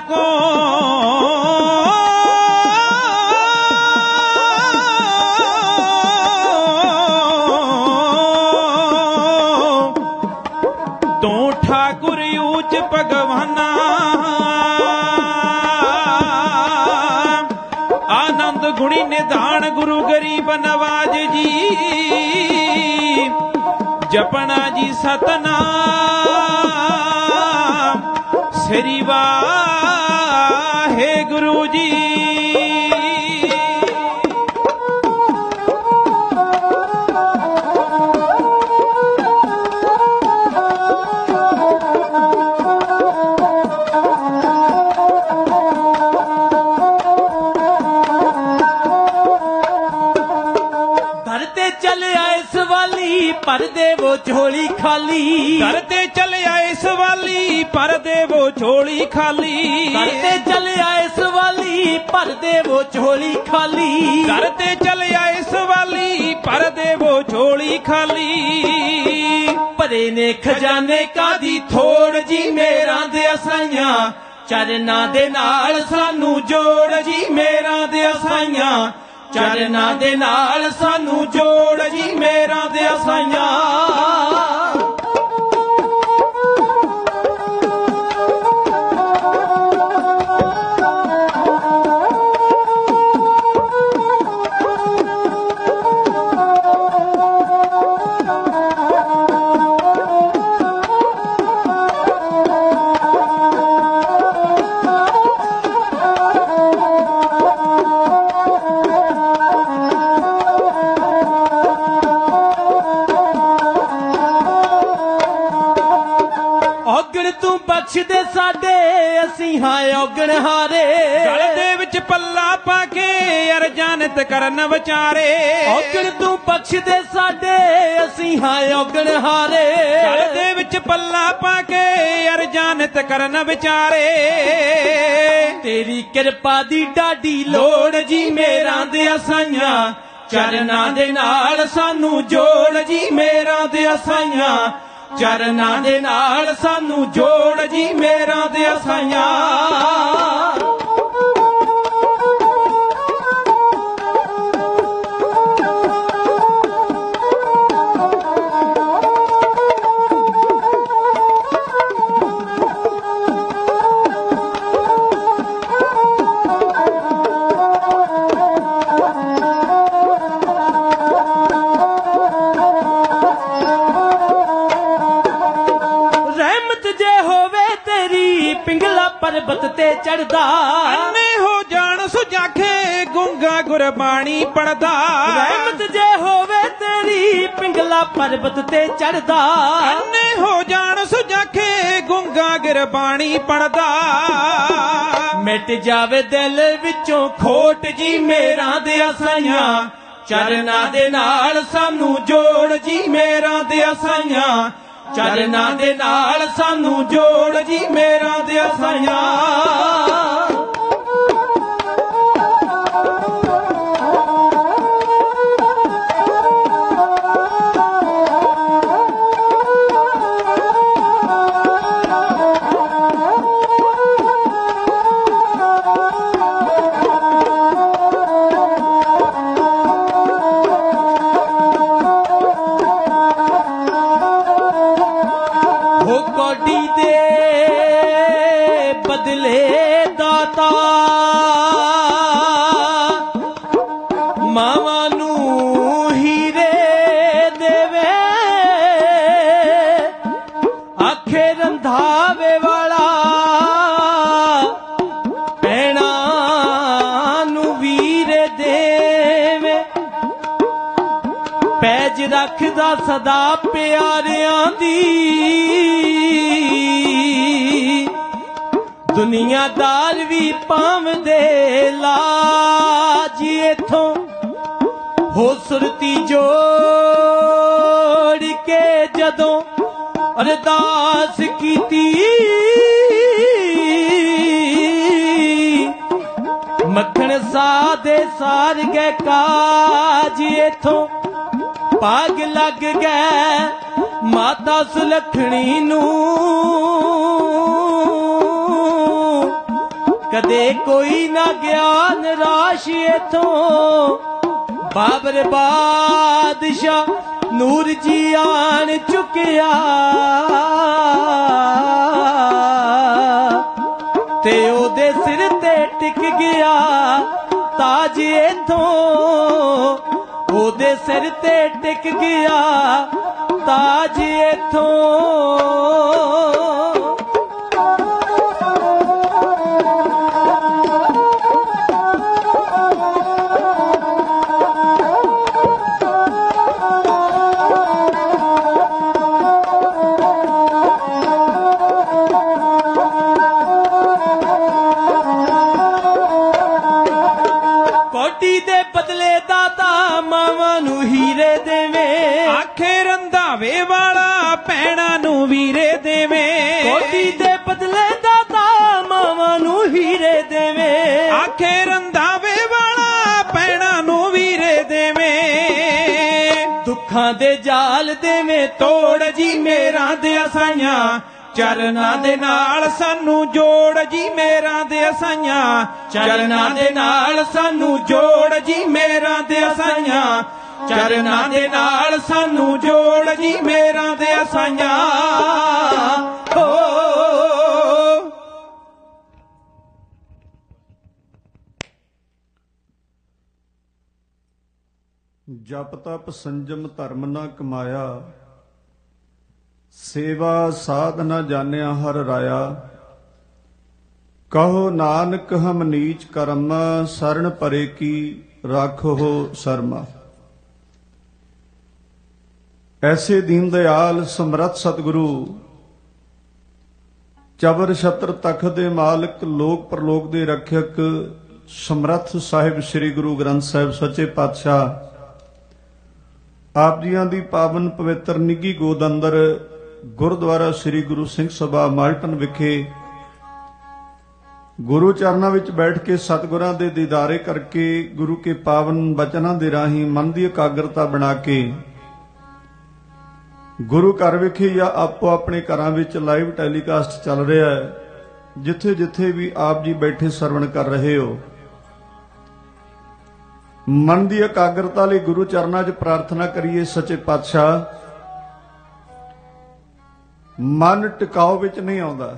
ਨ ਸਕੋ ਤੂੰ ਠਾਕੁਰ ਊਚ ਭਗਵਾਨਾ ਆਨੰਦ ਗੁਣੀ ਨਿਧਾਨ ਗੁਰੂ ਗਰੀਬ ਨਵਾਜ ਜੀ ਜਪਣਾ ਜੀ ਸਤਨਾਮ ਸ੍ਰੀ ਵਾਹੇ ਗੁਰੂ ਜੀ। ਦਰ ਤੇ ਚੱਲਿਆ ਇਸ ਵਾਲੀ ਪਰ ਦੇਵੋ ਝੋਲੀ ਖਾਲੀ। ਦਰ ਤੇ ਚਲੇ ਇਸ ਵਾਲੀ ਪਰ ਦੇਵੋ ਝੋਲੀ ਖਾਲੀ। ਤੇ ਚੱਲਿਆ ਇਸ ਵਾਲੀ ਪਰ ਦੇਵੋ ਝੋਲੀ ਖਾਲੀ। ਤੇ ਚੱਲਿਆ ਇਸ ਵਾਲੀ ਪਰ ਦੇਵੋ ਝੋਲੀ ਖਾਲੀ। ਭਰੇ ਨੇ ਖਜ਼ਾਨੇ ਕਾਦੀ ਥੋੜ ਜੀ ਮੇਰਾਂ ਦੇ ਅਸਾਈਆਂ। ਚਰਨਾਂ ਦੇ ਨਾਲ ਸਾਨੂੰ ਜੋੜ ਜੀ ਮੇਰਾਂ ਦੇ ਅਸਾਈਆਂ। ਚਰਨਾਂ ਦੇ ਨਾਲ ਸਾਨੂੰ ਜੋੜ ਜੀ ਮੇਰਾਂ ਦੇ ਅਸਾਈਆਂ। ਸਾਡੇ ਅਸੀਂ ਹਾਂ ਔਗਣ ਹਾਰੇ। ਗਲ ਦੇ ਵਿੱਚ ਪੱਲਾ ਪਾ ਕੇ ਅਰਜਾਨਤ ਕਰਨ ਵਿਚਾਰੇ। ਔਗਣ ਤੂੰ ਬਖਸ਼ ਦੇ ਸਾਡੇ ਅਸੀਂ ਹਾਂ ਔਗਣ ਹਾਰੇ। ਗਲ ਦੇ ਵਿੱਚ ਪੱਲਾ ਪਾ ਕੇ ਅਰਜਾਨਤ ਕਰਨ ਵਿਚਾਰੇ। ਤੇਰੀ ਕਿਰਪਾ ਦੀ ਡਾਢੀ ਲੋੜ ਜੀ ਮੇਰਾਂ ਦੇ ਅਸਾਈਆਂ। ਚਰਨਾਂ ਦੇ ਨਾਲ ਸਾਨੂੰ ਜੋੜ ਜੀ ਮੇਰਾਂ ਦੇ ਅਸਾਈਆਂ। ਚਰਨਾਂ ਦੇ ਨਾਲ ਸਾਨੂੰ ਜੋੜ ਜੀ ਮੇਰਾ ਦੇ ਅਸਾਈਆਂ। ਚੜਦਾ। ਅੰਨੇ ਹੋ ਜਾਣ ਸੁਜਾਖੇ ਗੁੰਗਾ ਗੁਰਬਾਣੀ ਪੜਦਾ। ਰਹਿਮਤ ਜੇ ਹੋਵੇ ਤੇਰੀ ਪਿੰਗਲਾ ਪਰਬਤ ਤੇ ਚੜਦਾ। ਅੰਨੇ ਹੋ ਜਾਣ ਸੁਜਾਖੇ ਗੁੰਗਾ ਗੁਰਬਾਣੀ ਪੜਦਾ। ਮਿਟ ਜਾਵੇ ਦਿਲ ਵਿੱਚੋਂ ਖੋਟ ਜੀ ਮੇਰਾਂ ਦੇ ਅਸਾਈਆਂ। ਚਰਨਾਂ ਦੇ ਨਾਲ ਸਾਨੂੰ ਜੋੜ ਜੀ ਮੇਰਾਂ ਦੇ ਅਸਾਈਆਂ। ਚਰਨਾਂ ਦੇ ਨਾਲ ਸਾਨੂੰ ਜੋੜ ਜੀ ਮੇਰਾ ਦੇ ਅਸਾਈਆਂ ਜੀ ਇਥੋਂ ਪਾਗ ਲੱਗ ਗਏ ਮਾਤਾ ਸੁਲਖਣੀ ਨੂੰ। ਕਦੇ ਕੋਈ ਨਾ ਗਿਆਨ ਰਾਸ਼ੀ ਇਥੋਂ। ਬਾਬਰ ਬਾਦਸ਼ਾਹ ਨੂਰ ਜੀ ਆਣ ਚੁੱਕਿਆ। ਤੇ ਉਹਦੇ ਸਿਰ ਤੇ ਟਿਕ ਗਿਆ ਤਾਜ ਇਥੋਂ। ਦੇ ਸਿਰ ਤੇ ਟਿਕ ਗਿਆ ਤਾਜ ਇਥੋਂ ਜਾਲ ਦੇਵੇਂ ਤੋੜ ਜੀ ਮੇਰਾਂ ਦੇ ਅਸਾਈਆਂ। ਚਰਨਾਂ ਦੇ ਨਾਲ ਸਾਨੂੰ ਜੋੜ ਜੀ ਮੇਰਾ ਦੇ ਅਸਾਈਆਂ। ਚਰਨਾਂ ਦੇ ਨਾਲ ਸਾਨੂੰ ਜੋੜ ਜੀ ਮੇਰਾ ਦੇ ਅਸਾਈਆਂ। ਚਰਨਾਂ ਦੇ ਨਾਲ ਸਾਨੂੰ ਜੋੜ ਜੀ ਮੇਰਾ ਦੇ ਅਸਾਈਆਂ। ਜਪ ਤਪ ਸੰਜਮ ਧਰਮ ਨਾ ਕਮਾਇਆ, ਸੇਵਾ ਸਾਧ ਨਾ ਜਾਣਿਆ ਹਰ ਰਾਇਆ। ਕਹੋ ਨਾਨਕ ਹਮ ਨੀਚ ਕਰਮ ਸਰਣ ਪਰੇ ਕੀ ਰਾਖੋ ਸਰਮਾ। ਐਸੇ ਦੀਨ ਦਿਆਲ ਸਮਰੱਥ ਸਤਿਗੁਰੂ ਚਬਰ ਛਤਰ ਤਖਤ ਦੇ ਮਾਲਕ, ਲੋਕ ਪ੍ਰਲੋਕ ਦੇ ਰੱਖਿਅਕ, ਸਮਰੱਥ ਸਾਹਿਬ ਸ੍ਰੀ ਗੁਰੂ ਗ੍ਰੰਥ ਸਾਹਿਬ ਸੱਚੇ ਪਾਤਸ਼ਾਹ। ਆਪ ਜੀਆਂ ਦੀ ਪਾਵਨ ਪਵਿੱਤਰ ਨਿੱਗੀ ਗੋਦ ਅੰਦਰ ਗੁਰਦੁਆਰਾ ਸ੍ਰੀ ਗੁਰੂ ਸਿੰਘ ਸਭਾ ਮਾਲਟਨ ਵਿਖੇ ਗੁਰੂ ਚਰਨਾਂ ਵਿੱਚ ਬੈਠ ਕੇ ਸਤਿਗੁਰਾਂ ਦੇ ਦੀਦਾਰੇ ਕਰਕੇ ਗੁਰੂ ਕੇ ਪਾਵਨ ਬਚਨਾਂ ਦੇ ਰਾਹੀਂ ਮਨ ਦੀ ਇਕਾਗਰਤਾ ਬਣਾ ਕੇ ਗੁਰੂ ਘਰ ਵਿਖੇ ਜਾਂ ਆਪੋ ਆਪਣੇ ਘਰਾਂ ਵਿੱਚ ਲਾਈਵ ਟੈਲੀਕਾਸਟ ਚੱਲ ਰਿਹਾ ਹੈ ਜਿੱਥੇ ਜਿੱਥੇ ਵੀ ਆਪ ਜੀ ਬੈਠੇ ਸਰਵਣ ਕਰ ਰਹੇ ਹੋ। ਮਨ ਦੀ ਇਕਾਗਰਤਾ ਲਈ ਗੁਰੂ ਚਰਨਾਂ 'ਚ ਪ੍ਰਾਰਥਨਾ ਕਰੀਏ ਸੱਚੇ ਪਾਤਸ਼ਾਹ। ਮਨ ਟਿਕਾਓ ਵਿੱਚ ਨਹੀਂ ਆਉਂਦਾ।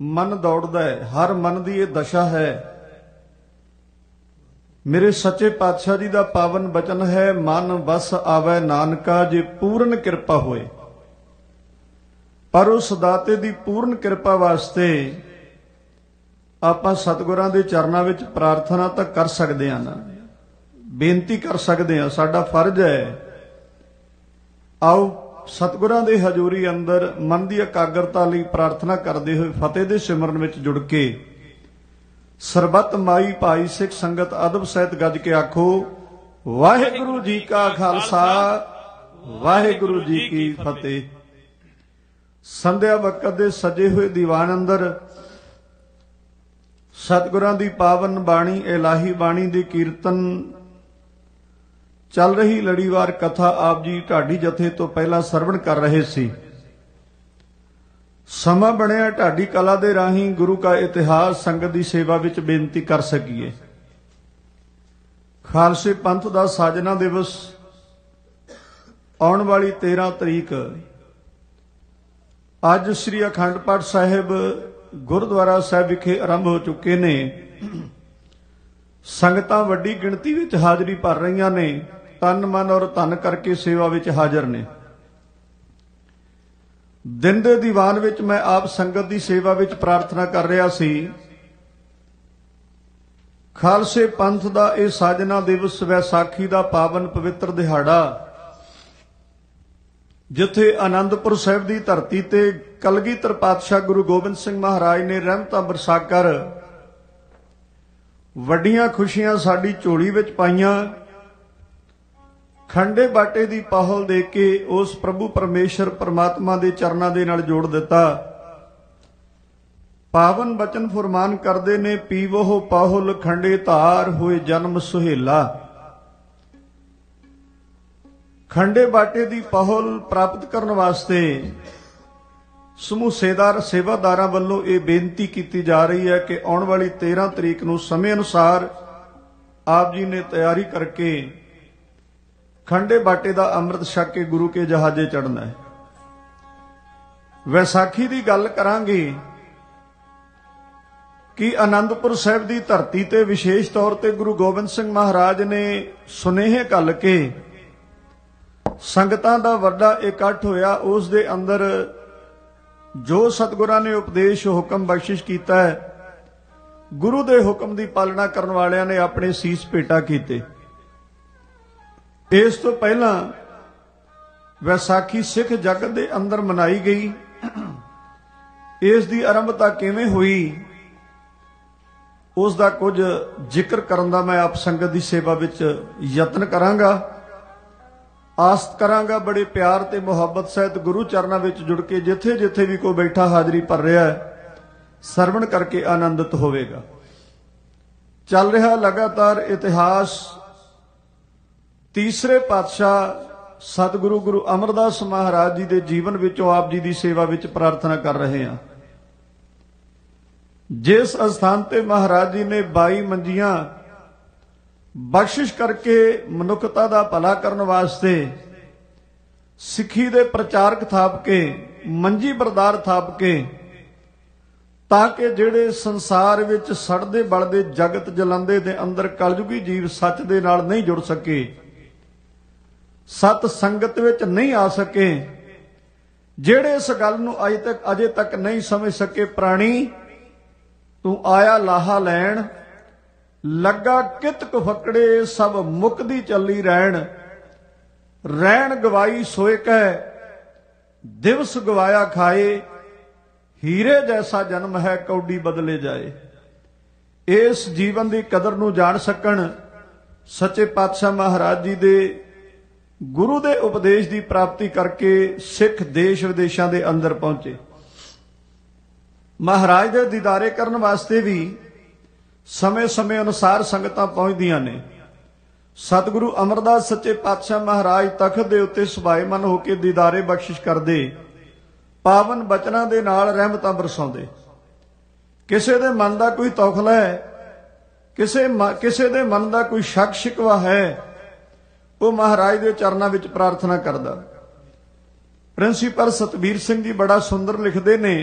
ਮਨ ਦੌੜਦਾ ਹੈ। ਹਰ ਮਨ ਦੀ ਇਹ ਦਸ਼ਾ ਹੈ। ਮੇਰੇ ਸੱਚੇ ਪਾਤਸ਼ਾਹ ਜੀ ਦਾ ਪਾਵਨ ਬਚਨ ਹੈ, ਮਨ ਵਸ ਆਵੇ ਨਾਨਕਾ, ਜੇ ਪੂਰਨ ਕਿਰਪਾ ਹੋਏ। ਪਰ ਉਸ ਦਾਤੇ ਦੀ ਪੂਰਨ ਕਿਰਪਾ ਵਾਸਤੇ ਆਪਾਂ ਸਤਿਗੁਰਾਂ ਦੇ ਚਰਨਾਂ ਵਿੱਚ ਪ੍ਰਾਰਥਨਾ ਤਾਂ ਕਰ ਸਕਦੇ ਹਾਂ ਨਾ। ਬੇਨਤੀ ਕਰ ਸਕਦੇ ਹਾਂ, ਸਾਡਾ ਫਰਜ਼ ਹੈ। ਆਓ, ਸਤਿਗੁਰਾਂ ਦੇ ਹਜ਼ੂਰੀ ਅੰਦਰ ਮਨ ਦੀ ਇਕਾਗਰਤਾ ਲਈ ਪ੍ਰਾਰਥਨਾ ਕਰਦੇ ਹੋਏ ਫਤਿਹ ਦੇ ਸਿਮਰਨ ਵਿੱਚ ਜੁੜ ਕੇ ਸਰਬੱਤ ਮਾਈ ਭਾਈ ਸਿੱਖ ਸੰਗਤ ਅਦਬ ਸਹਿਤ ਗੱਜ ਕੇ ਆਖੋ, ਵਾਹਿਗੁਰੂ ਜੀ ਕਾ ਖਾਲਸਾ, ਵਾਹਿਗੁਰੂ ਜੀ ਕੀ ਫਤਿਹ। ਸੰਧਿਆ ਵਕਤ ਦੇ ਸਜੇ ਹੋਏ ਦੀਵਾਨ ਅੰਦਰ ਸਤਿਗੁਰਾਂ ਦੀ ਪਾਵਨ ਬਾਣੀ, ਇਲਾਹੀ ਬਾਣੀ ਦੀ ਕੀਰਤਨ ਚੱਲ ਰਹੀ ਲੜੀਵਾਰ ਕਥਾ ਆਪ ਜੀ ਢਾਡੀ ਜਥੇ ਤੋਂ ਪਹਿਲਾਂ ਸਰਵਣ ਕਰ ਰਹੇ ਸੀ। ਸਮਾਂ ਬਣਿਆ ਢਾਡੀ ਕਲਾ ਦੇ ਰਾਹੀਂ ਗੁਰੂ ਕਾ ਇਤਿਹਾਸ, ਸੰਗਤ ਦੀ ਸੇਵਾ ਵਿੱਚ ਬੇਨਤੀ ਕਰ ਸਕੀਏ। ਖਾਲਸੇ ਪੰਥ ਦਾ ਸਾਜਨਾ ਦਿਵਸ ਆਉਣ ਵਾਲੀ 13 ਤਰੀਕ। ਅੱਜ ਸ੍ਰੀ ਅਖੰਡ ਪਾਠ ਸਾਹਿਬ ਗੁਰਦੁਆਰਾ ਸਾਹਿਬ ਵਿਖੇ ਆਰੰਭ ਹੋ ਚੁੱਕੇ ਨੇ। ਸੰਗਤਾਂ ਵੱਡੀ ਗਿਣਤੀ ਵਿੱਚ ਹਾਜ਼ਰੀ ਭਰ ਰਹੀਆਂ ਨੇ। ਤਨ, ਮਨ ਔਰ ਧਨ ਕਰਕੇ ਸੇਵਾ ਵਿੱਚ ਹਾਜ਼ਰ ਨੇ। ਦਿਨ ਦੇ ਦੀਵਾਨ ਵਿੱਚ ਮੈਂ ਆਪ ਸੰਗਤ ਦੀ ਸੇਵਾ ਵਿੱਚ ਪ੍ਰਾਰਥਨਾ ਕਰ ਰਿਹਾ ਸੀ। ਖਾਲਸੇ ਪੰਥ ਦਾ ਇਹ ਸਾਜਨਾ ਦਿਵਸ ਵੈਸਾਖੀ ਦਾ ਪਾਵਨ ਪਵਿੱਤਰ ਦਿਹਾੜਾ ਜਿੱਥੇ ਆਨੰਦਪੁਰ ਸਾਹਿਬ ਦੀ ਧਰਤੀ ਤੇ ਕਲਗੀਧਰ ਪਾਤਸ਼ਾਹ ਗੁਰੂ ਗੋਬਿੰਦ ਸਿੰਘ ਮਹਾਰਾਜ ਨੇ ਰਹਿਮਤਾਂ ਬਰਸਾ ਕਰ ਵੱਡੀਆਂ ਖੁਸ਼ੀਆਂ ਸਾਡੀ ਝੋਲੀ ਵਿੱਚ ਪਾਈਆਂ, ਖੰਡੇ ਬਾਟੇ ਦੀ ਪਾਹਲ ਦੇ ਕੇ ਉਸ ਪ੍ਰਭੂ ਪਰਮੇਸ਼ਰ ਪਰਮਾਤਮਾ ਦੇ ਚਰਨਾਂ ਦੇ ਨਾਲ ਜੋੜ ਦਿੱਤਾ। ਪਾਵਨ ਬਚਨ ਫਰਮਾਨ ਕਰਦੇ ਨੇ, ਪੀਵੋ ਪਾਹੁਲ ਖੰਡੇ ਧਾਰ ਹੋਏ ਜਨਮ ਸੁਹੇਲਾ। ਖੰਡੇ ਬਾਟੇ ਦੀ ਪਹੁਲ ਪ੍ਰਾਪਤ ਕਰਨ ਵਾਸਤੇ ਸਮੂਹੇਦਾਰ ਸੇਵਾਦਾਰਾਂ ਵੱਲੋਂ ਇਹ ਬੇਨਤੀ ਕੀਤੀ ਜਾ ਰਹੀ ਹੈ ਕਿ ਆਉਣ ਵਾਲੀ 13 ਤਰੀਕ ਨੂੰ ਸਮੇਂ ਅਨੁਸਾਰ ਆਪ ਜੀ ਨੇ ਤਿਆਰੀ ਕਰਕੇ ਖੰਡੇ ਬਾਟੇ ਦਾ ਅੰਮ੍ਰਿਤ ਛਕ ਕੇ ਗੁਰੂ ਕੇ ਜਹਾਜ਼ੇ ਚੜਨਾ ਹੈ। ਵਿਸਾਖੀ ਦੀ ਗੱਲ ਕਰਾਂਗੇ ਕਿ ਆਨੰਦਪੁਰ ਸਾਹਿਬ ਦੀ ਧਰਤੀ ਤੇ ਵਿਸ਼ੇਸ਼ ਤੌਰ ਤੇ ਗੁਰੂ ਗੋਬਿੰਦ ਸਿੰਘ ਮਹਾਰਾਜ ਨੇ ਸੁਨੇਹੇ ਕੱਲ ਕੇ ਸੰਗਤਾਂ ਦਾ ਵੱਡਾ ਇਕੱਠ ਹੋਇਆ, ਉਸ ਦੇ ਅੰਦਰ ਜੋ ਸਤਿਗੁਰਾਂ ਨੇ ਉਪਦੇਸ਼, ਹੁਕਮ, ਬਖਸ਼ਿਸ਼ ਕੀਤਾ ਹੈ, ਗੁਰੂ ਦੇ ਹੁਕਮ ਦੀ ਪਾਲਣਾ ਕਰਨ ਵਾਲਿਆਂ ਨੇ ਆਪਣੇ ਸੀਸ ਭੇਟਾ ਕੀਤੇ। ਇਸ ਤੋਂ ਪਹਿਲਾਂ ਵੈਸਾਖੀ ਸਿੱਖ ਜਗਤ ਦੇ ਅੰਦਰ ਮਨਾਈ ਗਈ। ਇਸ ਦੀ ਆਰੰਭਤਾ ਕਿਵੇਂ ਹੋਈ, ਉਸ ਦਾ ਕੁਝ ਜ਼ਿਕਰ ਕਰਨ ਦਾ ਮੈਂ ਆਪ ਸੰਗਤ ਦੀ ਸੇਵਾ ਵਿੱਚ ਯਤਨ ਕਰਾਂਗਾ। ਆਸਤ ਕਰਾਂਗਾ ਬੜੇ ਪਿਆਰ ਤੇ ਮੁਹੱਬਤ ਸਹਿਤ ਗੁਰੂ ਚਰਨਾਂ ਵਿੱਚ ਜੁੜ ਕੇ ਜਿੱਥੇ ਜਿੱਥੇ ਵੀ ਕੋਈ ਬੈਠਾ ਹਾਜ਼ਰੀ ਭਰ ਰਿਹਾ ਹੈ, ਸਰਵਣ ਕਰਕੇ ਆਨੰਦਿਤ ਹੋਵੇਗਾ। ਚੱਲ ਰਿਹਾ ਲਗਾਤਾਰ ਇਤਿਹਾਸ, ਤੀਸਰੇ ਪਾਤਸ਼ਾਹ ਸਤਿਗੁਰੂ ਗੁਰੂ ਅਮਰਦਾਸ ਮਹਾਰਾਜ ਜੀ ਦੇ ਜੀਵਨ ਵਿੱਚੋਂ ਆਪ ਜੀ ਦੀ ਸੇਵਾ ਵਿੱਚ ਪ੍ਰਾਰਥਨਾ ਕਰ ਰਹੇ ਹਾਂ। ਜਿਸ ਅਸਥਾਨ ਤੇ ਮਹਾਰਾਜ ਜੀ ਨੇ 22 ਮੰਜੀਆਂ ਬਖਸ਼ਿਸ਼ ਕਰਕੇ ਮਨੁੱਖਤਾ ਦਾ ਭਲਾ ਕਰਨ ਵਾਸਤੇ ਸਿੱਖੀ ਦੇ ਪ੍ਰਚਾਰਕ ਥਾਪ ਕੇ, ਮੰਜੀ ਬਰਦਾਰ ਥਾਪ ਕੇ, ਤਾਂ ਕਿ ਜਿਹੜੇ ਸੰਸਾਰ ਵਿੱਚ ਸੜਦੇ ਬਲਦੇ ਜਗਤ ਜਲੰਦੇ ਦੇ ਅੰਦਰ ਕਲਯੁਗੀ ਜੀਵ ਸੱਚ ਦੇ ਨਾਲ ਨਹੀਂ ਜੁੜ ਸਕੇ, ਸਤ ਸੰਗਤ ਵਿੱਚ ਨਹੀਂ ਆ ਸਕੇ, ਜਿਹੜੇ ਇਸ ਗੱਲ ਨੂੰ ਅਜੇ ਤੱਕ ਅਜੇ ਤੱਕ ਨਹੀਂ ਸਮਝ ਸਕੇ, ਪ੍ਰਾਣੀ, ਤੂੰ ਆਇਆ ਲਾਹਾ ਲੈਣ ਲੱਗਾ ਕਿਤ ਕੁ ਫਕੜੇ ਸਭ ਮੁਕਦੀ ਚੱਲੀ ਰਹਿਣ ਰਹਿਣ ਗਵਾਈ ਸੋਏ ਕਹਿ, ਦਿਵਸ ਗਵਾਇਆ ਖਾਏ, ਹੀਰੇ ਜੈਸਾ ਜਨਮ ਹੈ ਕੌਡੀ ਬਦਲੇ ਜਾਏ। ਇਸ ਜੀਵਨ ਦੀ ਕਦਰ ਨੂੰ ਜਾਣ ਸਕਣ ਸੱਚੇ ਪਾਤਸ਼ਾਹ ਮਹਾਰਾਜ ਜੀ ਦੇ ਗੁਰੂ ਦੇ ਉਪਦੇਸ਼ ਦੀ ਪ੍ਰਾਪਤੀ ਕਰਕੇ ਸਿੱਖ ਦੇਸ਼ ਵਿਦੇਸ਼ਾਂ ਦੇ ਅੰਦਰ ਪਹੁੰਚੇ। ਮਹਾਰਾਜ ਦੇ ਦੀਦਾਰੇ ਕਰਨ ਵਾਸਤੇ ਵੀ ਸਮੇਂ-ਸਮੇਂ ਅਨੁਸਾਰ ਸੰਗਤਾਂ ਪਹੁੰਚਦੀਆਂ ਨੇ। ਸਤਿਗੁਰੂ ਅਮਰਦਾਸ ਸੱਚੇ ਪਾਤਸ਼ਾਹ ਮਹਾਰਾਜ ਤਖਤ ਦੇ ਉੱਤੇ ਸੁਭਾਏਮਨ ਹੋ ਕੇ ਦੀਦਾਰੇ ਬਖਸ਼ਿਸ਼ ਕਰਦੇ, ਪਾਵਨ ਬਚਨਾਂ ਦੇ ਨਾਲ ਰਹਿਮਤਾਂ ਬਰਸਾਉਂਦੇ ਕਿਸੇ ਦੇ ਮਨ ਦਾ ਕੋਈ ਤੌਖਲਾ ਹੈ, ਕਿਸੇ ਕਿਸੇ ਦੇ ਮਨ ਦਾ ਕੋਈ ਸ਼ੱਕ ਸ਼ਿਕਵਾ ਹੈ, ਉਹ ਮਹਾਰਾਜ ਦੇ ਚਰਨਾਂ ਵਿੱਚ ਪ੍ਰਾਰਥਨਾ ਕਰਦਾ। ਪ੍ਰਿੰਸੀਪਲ ਸਤਵੀਰ ਸਿੰਘ ਜੀ ਬੜਾ ਸੁੰਦਰ ਲਿਖਦੇ ਨੇ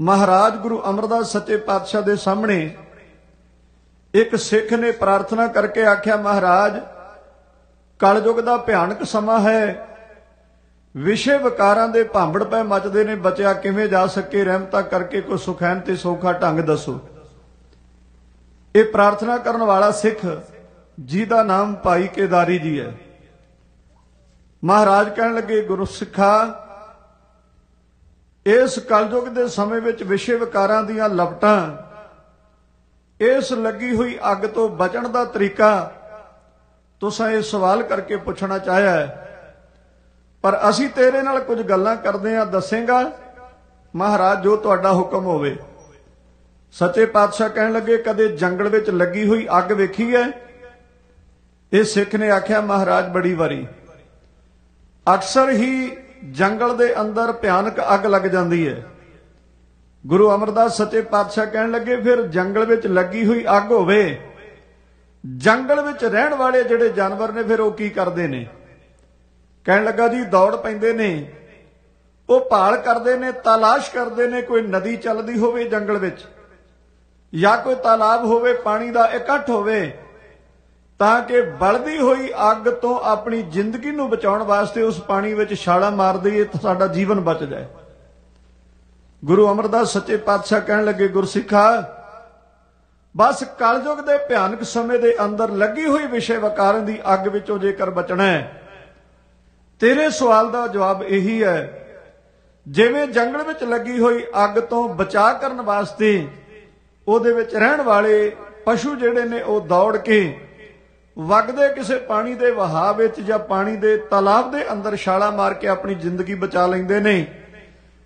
ਮਹਾਰਾਜ ਗੁਰੂ ਅਮਰਦਾਸ ਸੱਚੇ ਪਾਤਸ਼ਾਹ ਦੇ ਸਾਹਮਣੇ ਇੱਕ ਸਿੱਖ ਨੇ ਪ੍ਰਾਰਥਨਾ ਕਰਕੇ ਆਖਿਆ, ਮਹਾਰਾਜ, ਕਲਯੁਗ ਦਾ ਭਿਆਨਕ ਸਮਾਂ ਹੈ। ਵਿਸ਼ੇ ਵਿਕਾਰਾਂ ਦੇ ਭਾਂਬੜ ਪੈ ਮਚਦੇ ਨੇ। ਬਚਿਆ ਕਿਵੇਂ ਜਾ ਸਕੇ? ਰਹਿਮਤਾ ਕਰਕੇ ਕੋ ਸੁਖੈਨ ਤੇ ਸੌਖਾ ਢੰਗ ਦੱਸੋ। ਇਹ ਪ੍ਰਾਰਥਨਾ ਕਰਨ ਵਾਲਾ ਸਿੱਖ ਜਿਹਦਾ ਨਾਮ ਭਾਈ ਕੇਦਾਰੀ ਜੀ ਹੈ। ਮਹਾਰਾਜ ਕਹਿਣ ਲੱਗੇ ਗੁਰੂ ਸਿੱਖਾ ਇਸ ਕਲਯੁਗ ਦੇ ਸਮੇਂ ਵਿੱਚ ਵਿਸ਼ੇ ਵਿਕਾਰਾਂ ਦੀਆਂ ਲਪਟਾਂ, ਇਸ ਲੱਗੀ ਹੋਈ ਅੱਗ ਤੋਂ ਬਚਣ ਦਾ ਤਰੀਕਾ ਤੁਸੀਂ ਇਹ ਸਵਾਲ ਕਰਕੇ ਪੁੱਛਣਾ ਚਾਹਿਆ ਪਰ ਅਸੀਂ ਤੇਰੇ ਨਾਲ ਕੁਝ ਗੱਲਾਂ ਕਰਦੇ ਆਂ ਦੱਸੇਗਾ, ਮਹਾਰਾਜ, ਜੋ ਤੁਹਾਡਾ ਹੁਕਮ ਹੋਵੇ। ਸੱਚੇ ਪਾਤਸ਼ਾਹ ਕਹਿਣ ਲੱਗੇ, ਕਦੇ ਜੰਗਲ ਵਿੱਚ ਲੱਗੀ ਹੋਈ ਅੱਗ ਵੇਖੀ ਹੈ? ਇਹ ਸਿੱਖ ਨੇ ਆਖਿਆ, ਮਹਾਰਾਜ, ਬੜੀ ਵਾਰੀ। ਅਕਸਰ ਹੀ ਜੰਗਲ ਦੇ ਅੰਦਰ ਭਿਆਨਕ ਅੱਗ ਲੱਗ ਜਾਂਦੀ ਹੈ। ਗੁਰੂ ਅਮਰਦਾਸ ਸੱਚੇ ਪਾਤਸ਼ਾਹ ਕਹਿਣ ਲੱਗੇ, ਫਿਰ ਜੰਗਲ ਵਿੱਚ ਲੱਗੀ ਹੋਈ ਅੱਗ ਹੋਵੇ। ਜੰਗਲ ਵਿੱਚ ਰਹਿਣ ਵਾਲੇ ਜਿਹੜੇ ਜਾਨਵਰ ਨੇ, ਫਿਰ ਉਹ ਕੀ ਕਰਦੇ ਨੇ? ਕਹਿਣ ਲੱਗਾ, ਜੀ, ਦੌੜ ਪੈਂਦੇ ਨੇ। ਉਹ ਭਾਲ ਕਰਦੇ ਨੇ, ਤਲਾਸ਼ ਕਰਦੇ ਨੇ, ਕੋਈ ਨਦੀ ਚੱਲਦੀ ਹੋਵੇ ਜੰਗਲ ਵਿੱਚ, ਜਾਂ ਕੋਈ ਤਾਲਾਬ ਹੋਵੇ, ਪਾਣੀ ਦਾ ਇਕੱਠ ਹੋਵੇ। ਤਾਂ ਕਿ ਬਲਦੀ ਹੋਈ ਅੱਗ ਤੋਂ ਆਪਣੀ ਜ਼ਿੰਦਗੀ ਨੂੰ ਬਚਾਉਣ ਵਾਸਤੇ ਉਸ ਪਾਣੀ ਵਿੱਚ ਛਾਲਾ ਮਾਰ ਦਈਏ ਤਾਂ ਸਾਡਾ ਜੀਵਨ ਬਚ ਜਾਏ। ਗੁਰੂ ਅਮਰਦਾਸ ਸੱਚੇ ਪਾਤਸ਼ਾਹ ਕਹਿਣ ਲੱਗੇ, ਗੁਰਸਿੱਖਾ, ਬਸ ਕਲਯੁਗ ਦੇ ਭਿਆਨਕ ਸਮੇਂ ਦੇ ਅੰਦਰ ਲੱਗੀ ਹੋਈ ਵਿਸ਼ੇ ਵਕਾਰਨ ਦੀ ਅੱਗ ਵਿੱਚੋਂ ਜੇਕਰ ਬਚਣਾ ਹੈ, ਤੇਰੇ ਸਵਾਲ ਦਾ ਜਵਾਬ ਇਹੀ ਹੈ, ਜਿਵੇਂ ਜੰਗਲ ਵਿੱਚ ਲੱਗੀ ਹੋਈ ਅੱਗ ਤੋਂ ਬਚਾਅ ਕਰਨ ਵਾਸਤੇ ਉਹਦੇ ਵਿੱਚ ਰਹਿਣ ਵਾਲੇ ਪਸ਼ੂ ਜਿਹੜੇ ਨੇ ਉਹ ਦੌੜ ਕੇ ਵਗਦੇ ਕਿਸੇ ਪਾਣੀ ਦੇ ਵਹਾਅ ਵਿੱਚ ਜਾਂ ਪਾਣੀ ਦੇ ਤਲਾਬ ਦੇ ਅੰਦਰ ਛਾਲਾ ਮਾਰ ਕੇ ਆਪਣੀ ਜ਼ਿੰਦਗੀ ਬਚਾ ਲੈਂਦੇ ਨੇ।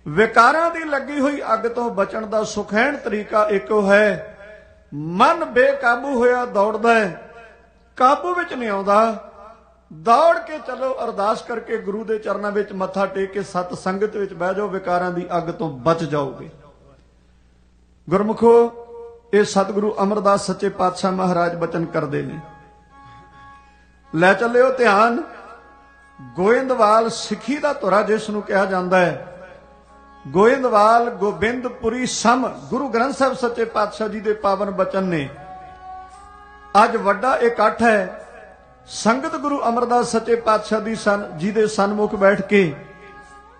ਵਿਕਾਰਾਂ ਦੀ ਲੱਗੀ ਹੋਈ ਅੱਗ ਤੋਂ ਬਚਣ ਦਾ ਸੁਖੈਣ ਤਰੀਕਾ ਇੱਕੋ ਹੈ। ਮਨ ਬੇਕਾਬੂ ਹੋਇਆ ਦੌੜਦਾ ਹੈ। ਕਾਬੂ ਵਿੱਚ ਨਹੀਂ ਆਉਂਦਾ। ਦੌੜ ਕੇ ਚੱਲੋ ਅਰਦਾਸ ਕਰਕੇ ਗੁਰੂ ਦੇ ਚਰਨਾਂ ਵਿੱਚ ਮੱਥਾ ਟੇਕ ਕੇ ਸਤ ਸੰਗਤ ਵਿੱਚ ਬਹਿ ਜਾਓ, ਵਿਕਾਰਾਂ ਦੀ ਅੱਗ ਤੋਂ ਬਚ ਜਾਓਗੇ। ਗੁਰਮੁਖੋ, ਇਹ ਸਤਿਗੁਰੂ ਅਮਰਦਾਸ ਸੱਚੇ ਪਾਤਸ਼ਾਹ ਮਹਾਰਾਜ ਬਚਨ ਕਰਦੇ ਨੇ। ਲੈ ਚੱਲਿਓ ਧਿਆਨ। ਗੋਇੰਦਵਾਲ ਸਿੱਖੀ ਦਾ ਧੁਰਾ ਜਿਸ ਨੂੰ ਕਿਹਾ ਜਾਂਦਾ ਹੈ। ਗੋਇੰਦਵਾਲ ਗੋਬਿੰਦਪੁਰੀ ਸਮ ਗੁਰੂ ਗ੍ਰੰਥ ਸਾਹਿਬ ਸੱਚੇ ਪਾਤਸ਼ਾਹ ਜੀ ਦੇ ਪਾਵਨ ਬਚਨ ਨੇ। ਅੱਜ ਵੱਡਾ ਇਕੱਠ ਹੈ। ਸੰਗਤ ਗੁਰੂ ਅਮਰਦਾਸ ਸੱਚੇ ਪਾਤਸ਼ਾਹ ਦੀ ਸਨ ਜੀ ਦੇ ਸਨਮੁਖ ਬੈਠ ਕੇ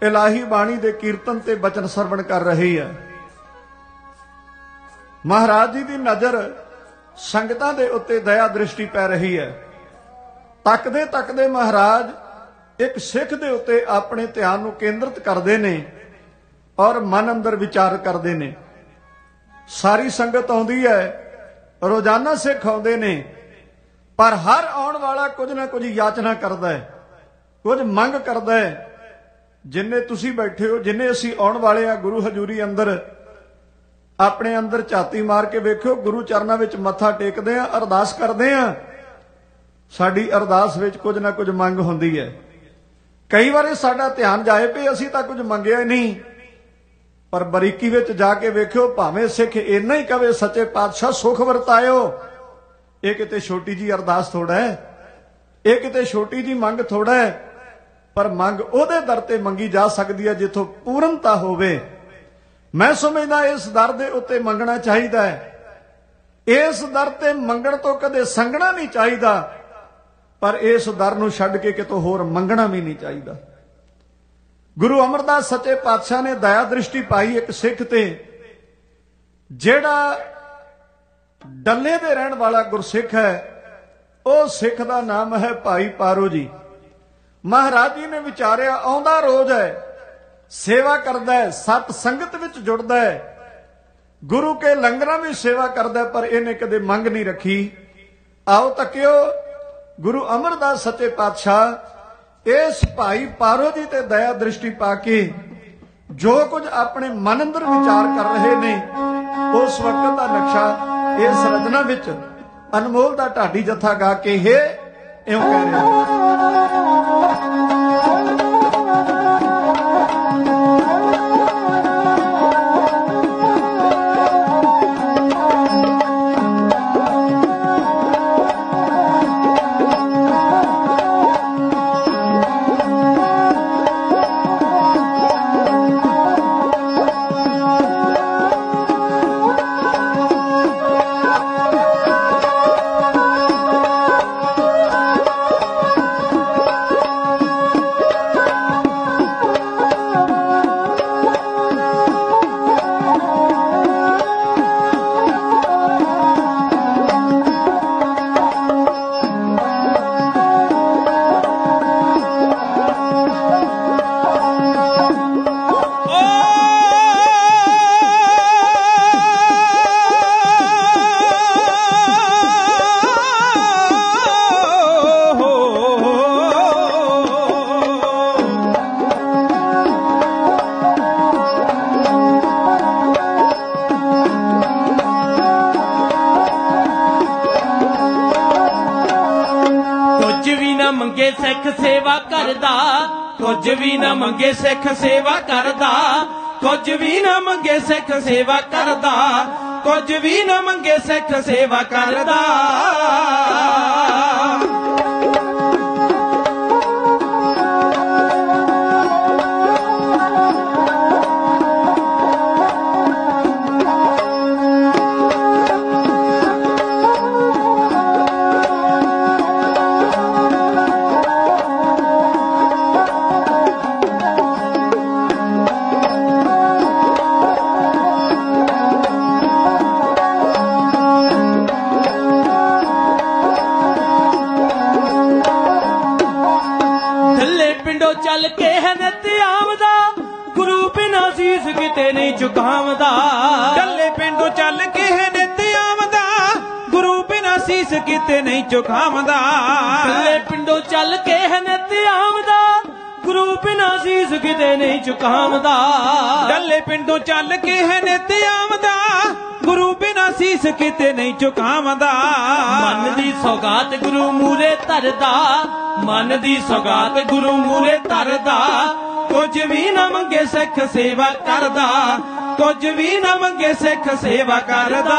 ਇਲਾਹੀ ਬਾਣੀ ਦੇ ਕੀਰਤਨ ਤੇ ਬਚਨ ਸਰਵਣ ਕਰ ਰਹੀ ਹੈ। ਮਹਾਰਾਜ ਜੀ ਦੀ ਨਜ਼ਰ ਸੰਗਤਾਂ ਦੇ ਉੱਤੇ ਦਇਆ ਦ੍ਰਿਸ਼ਟੀ ਪੈ ਰਹੀ ਹੈ। ਤੱਕਦੇ ਤੱਕਦੇ ਮਹਾਰਾਜ ਇੱਕ ਸਿੱਖ ਦੇ ਉੱਤੇ ਆਪਣੇ ਧਿਆਨ ਨੂੰ ਕੇਂਦਰਿਤ ਕਰਦੇ ਨੇ ਔਰ ਮਨ ਅੰਦਰ ਵਿਚਾਰ ਕਰਦੇ ਨੇ। ਸਾਰੀ ਸੰਗਤ ਆਉਂਦੀ ਹੈ, ਰੋਜ਼ਾਨਾ ਸਿੱਖ ਆਉਂਦੇ ਨੇ, ਪਰ ਹਰ ਆਉਣ ਵਾਲਾ ਕੁਝ ਨਾ ਕੁਝ ਯਾਚਨਾ ਕਰਦਾ ਹੈ, ਕੁਝ ਮੰਗ ਕਰਦਾ ਹੈ, ਜਿੰਨੇ ਤੁਸੀਂ ਬੈਠੇ ਹੋ, ਜਿੰਨੇ ਅਸੀਂ ਆਉਣ ਵਾਲੇ ਆ ਗੁਰੂ ਹਜ਼ੂਰੀ ਅੰਦਰ, ਆਪਣੇ ਅੰਦਰ ਝਾਤੀ ਮਾਰ ਕੇ ਵੇਖਿਓ, ਗੁਰੂ ਚਰਨਾਂ ਵਿੱਚ ਮੱਥਾ ਟੇਕਦੇ ਆ, ਅਰਦਾਸ ਕਰਦੇ ਆ ਸਾਡੀ ਅਰਦਾਸ ਵਿੱਚ ਕੁਝ ਨਾ ਕੁਝ ਮੰਗ ਹੁੰਦੀ ਹੈ। ਕਈ ਵਾਰੀ ਸਾਡਾ ਧਿਆਨ ਜਾਏ ਪਈ ਅਸੀਂ ਤਾਂ ਕੁਝ ਮੰਗਿਆ ਹੀ ਨਹੀਂ। ਪਰ ਬਰੀਕੀ ਵਿੱਚ ਜਾ ਕੇ ਵੇਖਿਓ, ਭਾਵੇਂ ਸਿੱਖ ਇੰਨਾ ਹੀ ਕਵੇ, ਸੱਚੇ ਪਾਤਸ਼ਾਹ ਸੁਖ ਵਰਤਾਇਓ। ਇਹ ਕਿਤੇ ਛੋਟੀ ਜੀ ਅਰਦਾਸ ਥੋੜਾ ਹੈ। ਇਹ ਕਿਤੇ ਛੋਟੀ ਜੀ ਮੰਗ ਥੋੜਾ ਹੈ। ਪਰ ਮੰਗ ਉਹਦੇ ਦਰ ਤੇ ਮੰਗੀ ਜਾ ਸਕਦੀ ਹੈ ਜਿੱਥੋਂ ਪੂਰਨਤਾ ਹੋਵੇ। ਮੈਂ ਸਮਝਦਾ ਇਸ ਦਰ ਦੇ ਉੱਤੇ ਮੰਗਣਾ ਚਾਹੀਦਾ ਹੈ। ਇਸ ਦਰ ਤੇ ਮੰਗਣ ਤੋਂ ਕਦੇ ਸੰਗਣਾ ਨਹੀਂ ਚਾਹੀਦਾ। ਪਰ ਇਸ ਦਰ ਨੂੰ ਛੱਡ ਕੇ ਕਿਤੋਂ ਹੋਰ ਮੰਗਣਾ ਵੀ ਨਹੀਂ ਚਾਹੀਦਾ। ਗੁਰੂ ਅਮਰਦਾਸ ਸੱਚੇ ਪਾਤਸ਼ਾਹ ਨੇ ਦਇਆ ਦ੍ਰਿਸ਼ਟੀ ਪਾਈ ਇੱਕ ਸਿੱਖ ਤੇ, ਜਿਹੜਾ ਡੱਲੇ ਦੇ ਰਹਿਣ ਵਾਲਾ ਗੁਰਸਿੱਖ ਹੈ, ਉਹ ਸਿੱਖ ਦਾ ਨਾਮ ਹੈ ਭਾਈ ਪਾਰੋ ਜੀ। ਮਹਾਰਾਜ ਜੀ ਨੇ ਵਿਚਾਰਿਆ, ਆਉਂਦਾ ਰੋਜ਼ ਹੈ, ਸੇਵਾ ਕਰਦਾ ਹੈ, ਸਤ ਸੰਗਤ ਵਿੱਚ ਜੁੜਦਾ ਹੈ। ਗੁਰੂ ਕੇ ਲੰਗਰਾਂ ਵਿੱਚ ਸੇਵਾ ਕਰਦਾ ਪਰ ਇਹਨੇ ਕਦੇ ਮੰਗ ਨਹੀਂ ਰੱਖੀ। ਆਓ ਤੱਕਿਓ ਗੁਰੂ ਅਮਰਦਾਸ ਸੱਚੇ ਪਾਤਸ਼ਾਹ, ਇਸ ਭਾਈ ਪਾਰੋ ਜੀ ਤੇ ਦਇਆ ਦ੍ਰਿਸ਼ਟੀ ਪਾ ਕੇ ਜੋ ਕੁਝ ਆਪਣੇ ਮਨ ਅੰਦਰ ਵਿਚਾਰ ਕਰ ਰਹੇ ਨੇ, ਉਸ ਵਕਤ ਦਾ ਨਕਸ਼ਾ, ਇਸ ਰਚਨਾ ਵਿੱਚ ਅਨਮੋਲ ਦਾ ਢਾਡੀ ਜਥਾ ਗਾ ਕੇ ਹੈ, ਇਉਂ ਕਹਿ ਰਿਹਾ। ਮੰਗੇ ਸਿੱਖ ਸੇਵਾ ਕਰਦਾ, ਕੁਝ ਵੀ ਨਾ ਮੰਗੇ ਸਿੱਖ ਸੇਵਾ ਕਰਦਾ, ਕੁਝ ਵੀ ਨਾ ਮੰਗੇ ਸਿੱਖ ਸੇਵਾ ਕਰਦਾ। ਝੁਕਾਵਦਾ ਥੱਲੇ ਪਿੰਡੋਂ ਚੱਲ ਕੇ ਹੈ ਨਿਤ ਆਮਦਾ ਗੁਰੂ ਬਿਨਾ ਸੀਸ ਕਿਤੇ ਨਹੀਂ ਝੁਕਾਵਦਾ। ਡੱਲੇ ਪਿੰਡੋਂ ਚੱਲ ਕੇ ਹੈ ਨਿਤ ਆਵਦਾ। ਗੁਰੂ ਬਿਨਾ ਸੀਸ ਕਿਤੇ ਨਹੀਂ ਝੁਕਾਵਦਾ। ਮਨ ਦੀ ਸੌਗਾਤ ਗੁਰੂ ਮੂਰੇ ਧਰਦਾ। ਮਨ ਦੀ ਸੌਗਾਤ ਗੁਰੂ ਮੂਰੇ ਧਰਦਾ। ਕੁਝ ਵੀ ਨਾ ਮੰਗੇ ਸਿੱਖ ਸੇਵਾ ਕਰਦਾ। ਕੁਝ ਵੀ ਨਾ ਮੰਗੇ ਸਿੱਖ ਸੇਵਾ ਕਰਦਾ।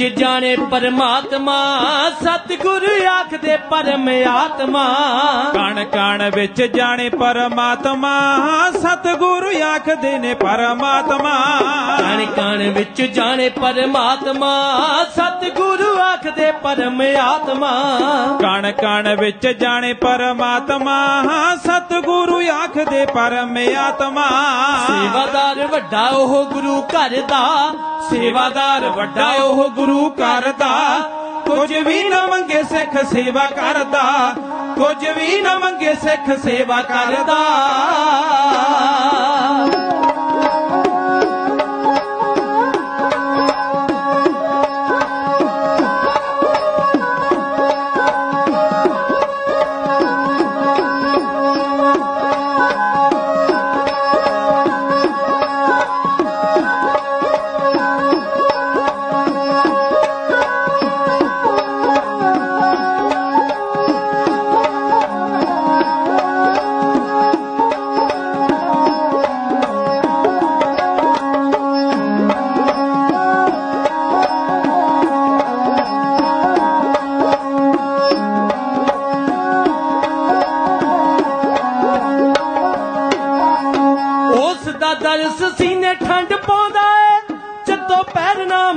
ਵਿੱਚ ਜਾਣੇ ਪਰਮਾਤਮਾ ਸਤਿਗੁਰ ਆਖਦੇ ਪਰਮ ਆਤਮਾ। ਕਣ ਕਣ ਵਿੱਚ ਜਾਣੇ ਪਰਮਾਤਮਾ ਸਤਿਗੁਰੂ ਆਖਦੇ ਨੇ ਪਰਮਾਤਮਾ। ਕਣ ਕਣ ਵਿੱਚ ਜਾਣੇ ਪਰਮਾਤਮਾ ਸਤਿਗੁਰ ਆਖਦੇ ਪਰਮ ਆਤਮਾ। ਕਣ ਕਣ ਵਿੱਚ ਜਾਣੇ ਪਰਮਾਤਮਾ। ਸਤਿਗੁਰੂ ਆਖਦੇ ਪਰਮ ਆਤਮਾ। ਸੇਵਾਦਾਰ ਵੱਡਾ ਉਹ ਗੁਰੂ ਘਰ ਦਾ ਸੇਵਾਦਾਰ ਵੱਡਾ ਉਹ ਗੁਰੂ ਘਰ ਦਾ ਕੁਝ ਵੀ ਨਾ ਮੰਗੇ ਸਿੱਖ ਸੇਵਾ ਕਰਦਾ। ਕੁਝ ਵੀ ਨਾ ਮੰਗੇ ਸਿੱਖ ਸੇਵਾ ਕਰਦਾ।